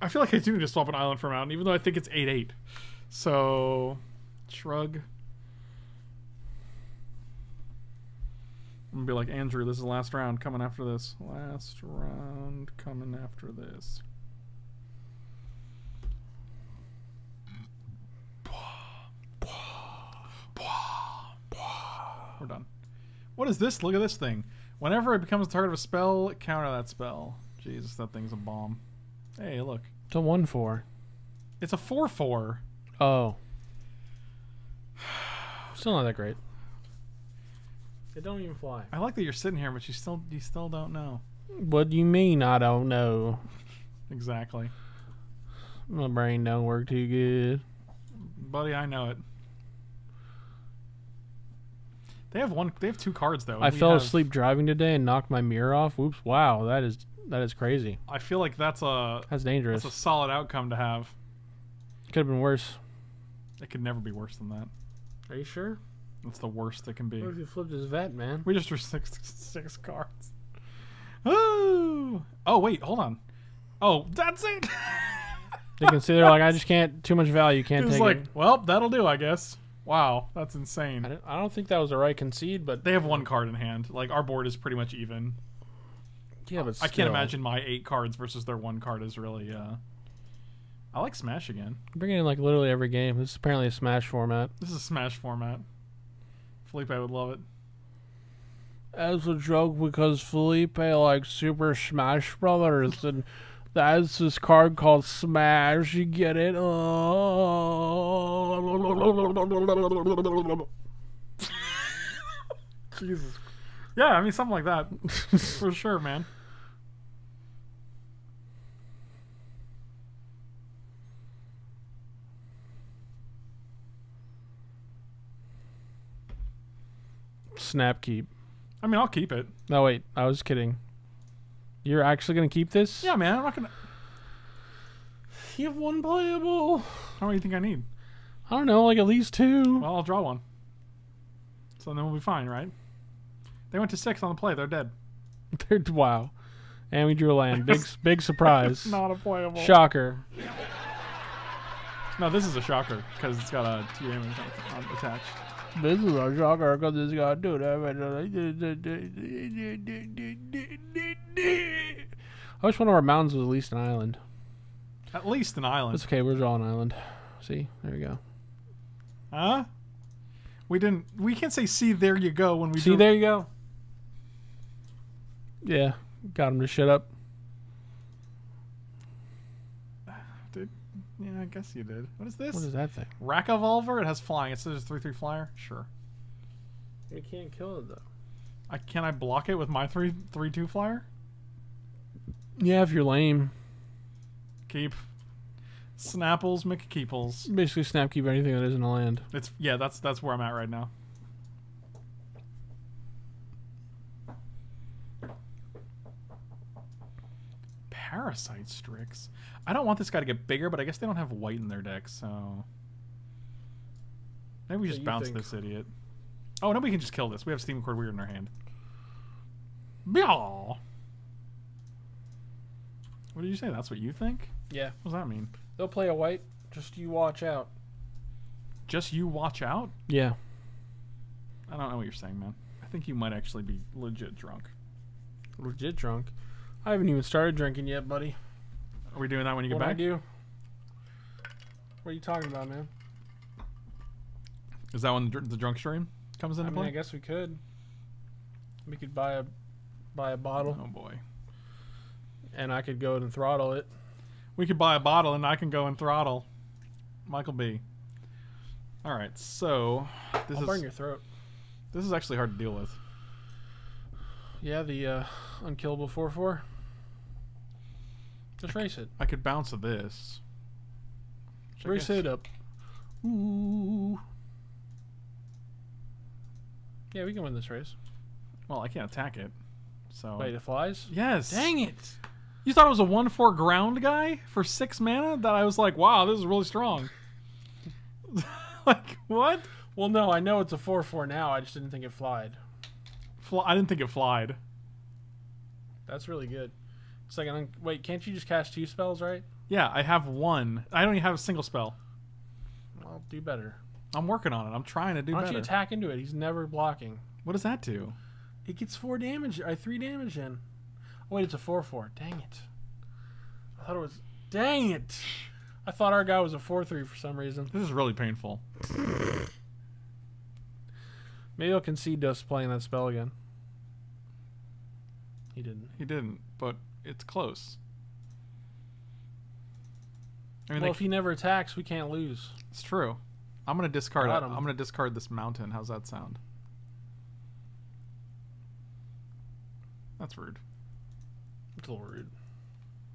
I feel like I do need to swap an island for a mountain, even though I think it's 8 8. So, shrug. I'm gonna be like, Andrew, this is the last round coming after this. Last round coming after this. We're done. What is this? Look at this thing. Whenever it becomes the target of a spell, counter that spell. Jesus, that thing's a bomb. Hey, look. It's a 1 4. It's a 4 4. Oh. Still not that great. They don't even fly. I like that you're sitting here, but you still you still don't know. What do you mean I don't know? Exactly. My brain don't work too good. Buddy, I know it. They have one they have two cards though. I we fell have- asleep driving today and knocked my mirror off. Whoops! Wow, that is that is crazy. I feel like that's a That's dangerous. that's a solid outcome to have. Could have been worse. It could never be worse than that. Are you sure? That's the worst it can be. What if you flipped his vet, man? We just drew six six cards. Oh, oh wait, hold on. Oh, that's it. They can see they're like, I just can't. Too much value. Can't It's take like, it. well, that'll do, I guess. Wow, that's insane. I don't, I don't think that was the right concede, but They have one card in hand. Like our board is pretty much even. yeah, but I can't imagine my eight cards versus their one card is really. uh I like Smash again. Bring it in like literally every game. This is apparently a Smash format. This is a Smash format. Felipe would love it. As a joke, because Felipe likes Super Smash Brothers, and that's this card called Smash. You get it? Oh. Jesus. Yeah, I mean something like that for sure, man. Snap keep. I mean, I'll keep it. No, wait. I was kidding. You're actually gonna keep this? Yeah, man. I'm not gonna. You have one playable. How many do you think I need? I don't know, like at least two. Well, I'll draw one. So then we'll be fine, right? They went to six on the play. They're dead. They're- wow. And we drew a land. Big big surprise. Not a playable. Shocker. No, this is a shocker because it's got a two damage attached. This is a shocker because got to I wish one of our mountains was at least an island. At least an island. It's okay, we're drawing an island. See? There we go. Huh? We didn't. We can't say "see." There you go when we See, do. there you go. Yeah, got him to shut up. Did, yeah, I guess you did. What is this? What is that thing? Rakavolver. It has flying. It says three three flyer. Sure. We can't kill it though. I can I block it with my three three two flyer? Yeah, if you're lame. Keep. Snapples McKeeples. Basically, snap keep anything that isn't a land. It's yeah. That's that's where I'm at right now. Parasite Strix. I don't want this guy to get bigger, but I guess they don't have white in their deck, so maybe we Yeah, just bounce think. this idiot. Oh no, we can just kill this. We have Steamcore Weird in our hand. Byaw. What did you say? That's what you think? Yeah, What does that mean? they'll play a white. Just you watch out. Just you watch out? Yeah. I don't know what you're saying, man. I think you might actually be legit drunk. Legit drunk. I haven't even started drinking yet, buddy. Are we doing that when you get What back? do? What are you talking about, man? Is that when the, the drunk stream comes I into mean, I guess we could. We could buy a buy a bottle, Oh boy. and I could go and throttle it. We could buy a bottle and I can go and throttle. Michael B. All right, so this I'll is burn your throat. this is actually hard to deal with. Yeah, the uh, unkillable four four. Just race it. I could bounce this. Which Race it up. Ooh. Yeah, we can win this race. Well, I can't attack it. So Wait, it flies? yes. Dang it! You thought it was a one four ground guy for six mana? That I was like, wow, this is really strong. like what? Well, no, I know it's a four four now. I just didn't think it flied. Fly- I didn't think it flied. That's really good. Like wait. Can't you just cast two spells, right? Yeah, I have one. I don't even have a single spell. Well, do better. I'm working on it. I'm trying to do Why don't better. you attack into it? He's never blocking. what does that do? It gets four damage. Or three damage in. Oh, wait, it's a four four. Dang it! I thought it was. Dang it! I thought our guy was a four three for some reason. This is really painful. Maybe I'll concede to us playing that spell again. He didn't. He didn't, but it's close. I mean, well, if he never attacks, we can't lose. It's true. I'm gonna discard. Him. I'm gonna discard this mountain. How's that sound? That's rude. It's a little rude.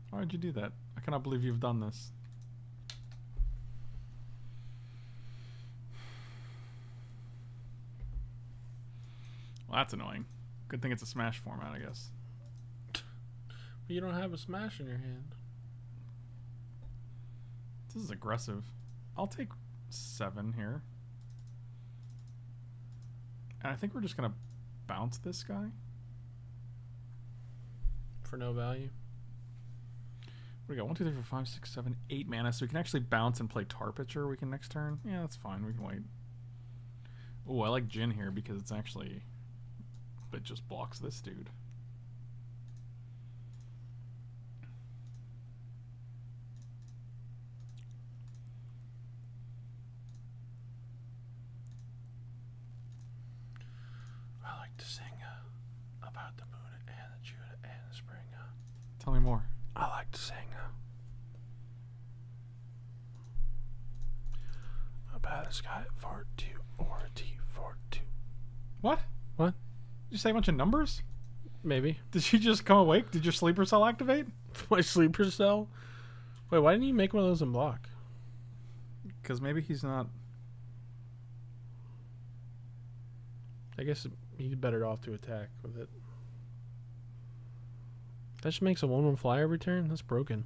Why would you do that? I cannot believe you've done this. Well, that's annoying. Good thing it's a smash format, I guess. You don't have a smash in your hand. This is aggressive. I'll take seven here. And I think we're just gonna bounce this guy. For no value. What do we got? One, two, three, four, five, six, seven, eight mana. So we can actually bounce and play Tar Pitcher. We can next turn. Yeah, that's fine. We can wait. Oh, I like Djinn here because it's actually it just blocks this dude. I like to sing uh, about the moon and the Judah and the spring. Uh, Tell me more. I like to sing uh, about a sky at fort two or a T fort two. What? What? Did you say a bunch of numbers? Maybe Did you just come awake? Did your sleeper cell activate? my sleeper cell. Wait, why didn't you make one of those in block? Because maybe he's not. I guess he's better off to attack with it. That just makes a one one flyer every turn. That's broken.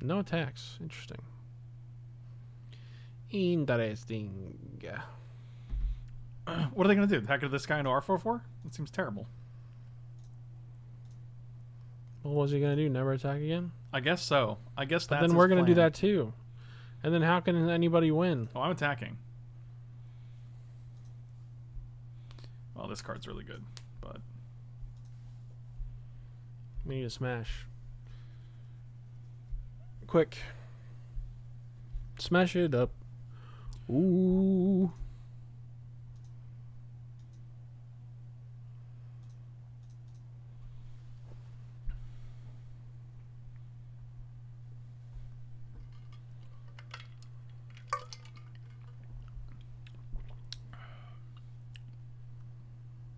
No attacks. Interesting. Interesting. What are they going to do? Hack into this guy into R44? That seems terrible. Well, was he gonna do? Never attack again? I guess so. I guess But that's then we're gonna do that too. And then how can anybody win? Oh, I'm attacking. Well, this card's really good, but We need to smash. Quick. Smash it up. Ooh.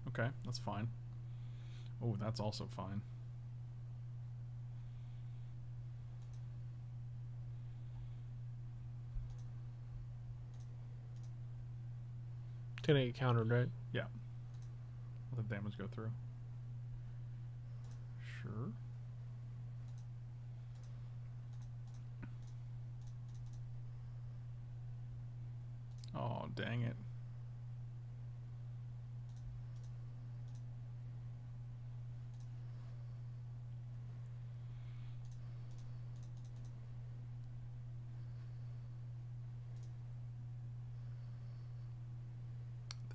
okay, that's fine. Oh, that's also fine. Gonna get countered, right? Yeah. Let the damage go through. Sure. Oh, dang it.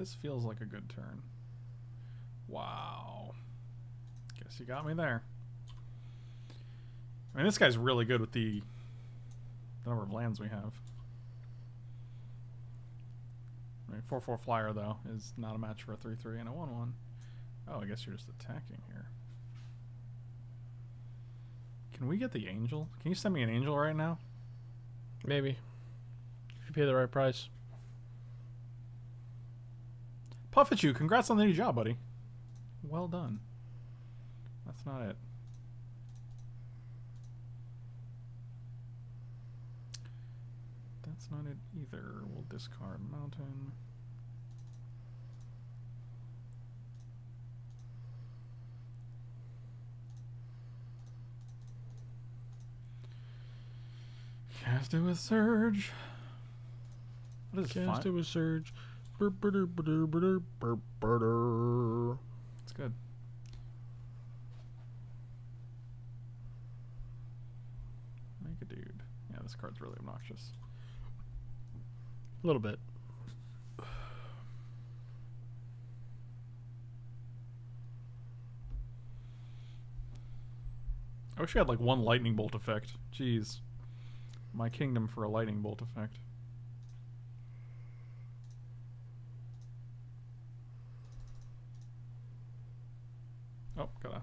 This feels like a good turn. Wow. Guess you got me there. I mean, this guy's really good with the number of lands we have. I mean, 4 4 flyer, though, is not a match for a 3 3 and a 1 1. Oh, I guess you're just attacking here. Can we get the angel? Can you send me an angel right now? Maybe. If you pay the right price. Puff at you. Congrats on the new job, buddy. Well done. That's not it. That's not it either. We'll discard mountain. Cast it with surge. What is Cast it with surge. It's good. Make a dude. Yeah, this card's really obnoxious. A little bit. I wish we had like one lightning bolt effect. Jeez. My kingdom for a lightning bolt effect. Oh, gotta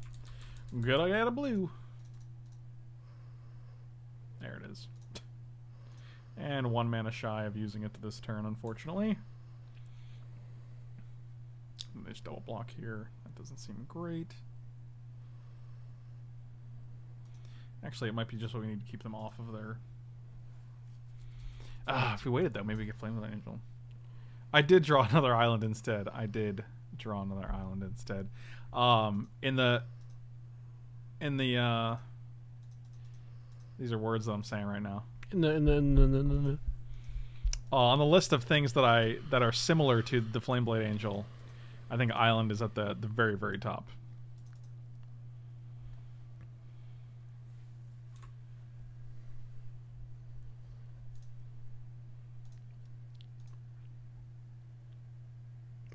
gotta got a blue. There it is. And one mana shy of using it to this turn, unfortunately. And They just double block here. That doesn't seem great. Actually, it might be just what we need to keep them off of there. Ah, if we waited though, maybe we get Flameblade Angel. I did draw another island instead. I did draw another island instead. Um, in the in the uh, these are words that I'm saying right now. In the, in the, in the, in the, in the- Uh, on the list of things that I that are similar to the Flameblade Angel, I think Island is at the the very very top.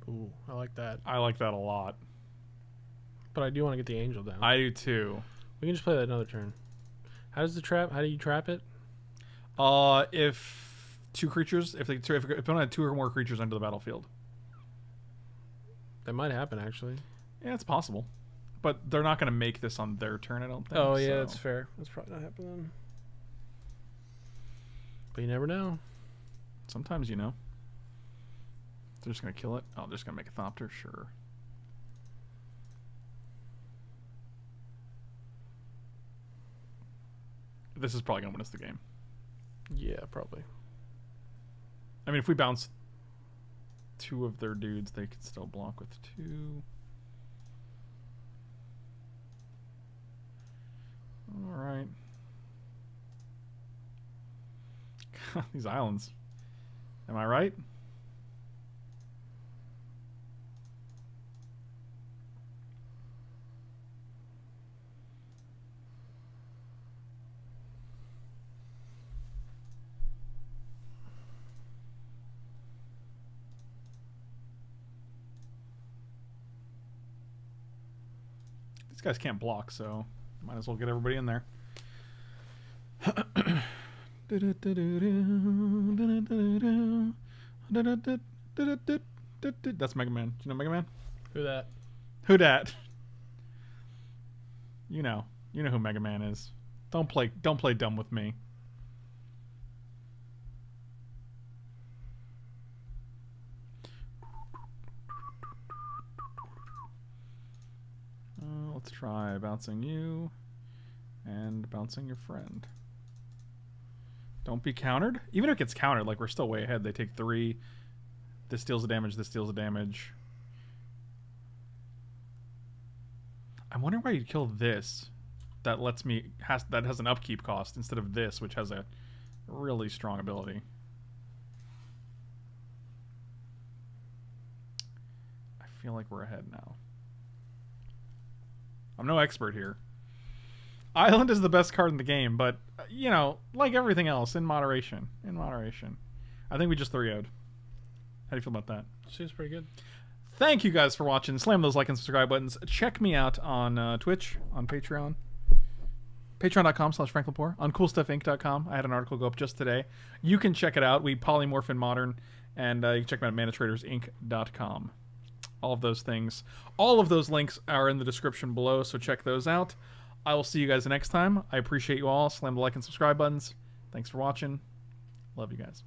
Ooh, I like that. I like that a lot. But I do want to get the angel down. I do too. we can just play that another turn. How does the trap? How do you trap it? Uh, if two creatures, if they if, if opponent had two or more creatures enter the battlefield, That might happen actually. yeah, it's possible, but they're not going to make this on their turn. I don't think. Oh yeah, so- that's fair. That's probably not happening. But you never know. Sometimes you know. They're just going to kill it. Oh, they're just going to make a Thopter. Sure. This is probably going to win us the game. Yeah, probably. I mean, if we bounce two of their dudes, they could still block with two. All right. These islands. Am I right? These guys can't block, so might as well get everybody in there. That's Mega Man. Do you know Mega Man? Who that? Who dat? You know. You know who Mega Man is. Don't play don't play dumb with me. Uh, let's try bouncing you and bouncing your friend. Don't be countered. Even if it gets countered, like we're still way ahead. They take three. This deals the damage. This deals the damage. I'm wondering why you'd kill this. That lets me has that has an upkeep cost instead of this, which has a really strong ability. I feel like we're ahead now. I'm no expert here. Island is the best card in the game, but uh, you know, like everything else, in moderation. In moderation. I think we just 3 0'd. How do you feel about that? Seems pretty good. Thank you guys for watching. Slam those like and subscribe buttons. Check me out on uh, Twitch, on Patreon. Patreon.com slash FrankLepore. On CoolStuffInc.com. I had an article go up just today. You can check it out. We polymorph in modern. And uh, you can check me out at ManaTradersInc.com. All of those things. All of those links are in the description below, so check those out. I will see you guys next time. I appreciate you all. Slam the like and subscribe buttons. Thanks for watching. Love you guys.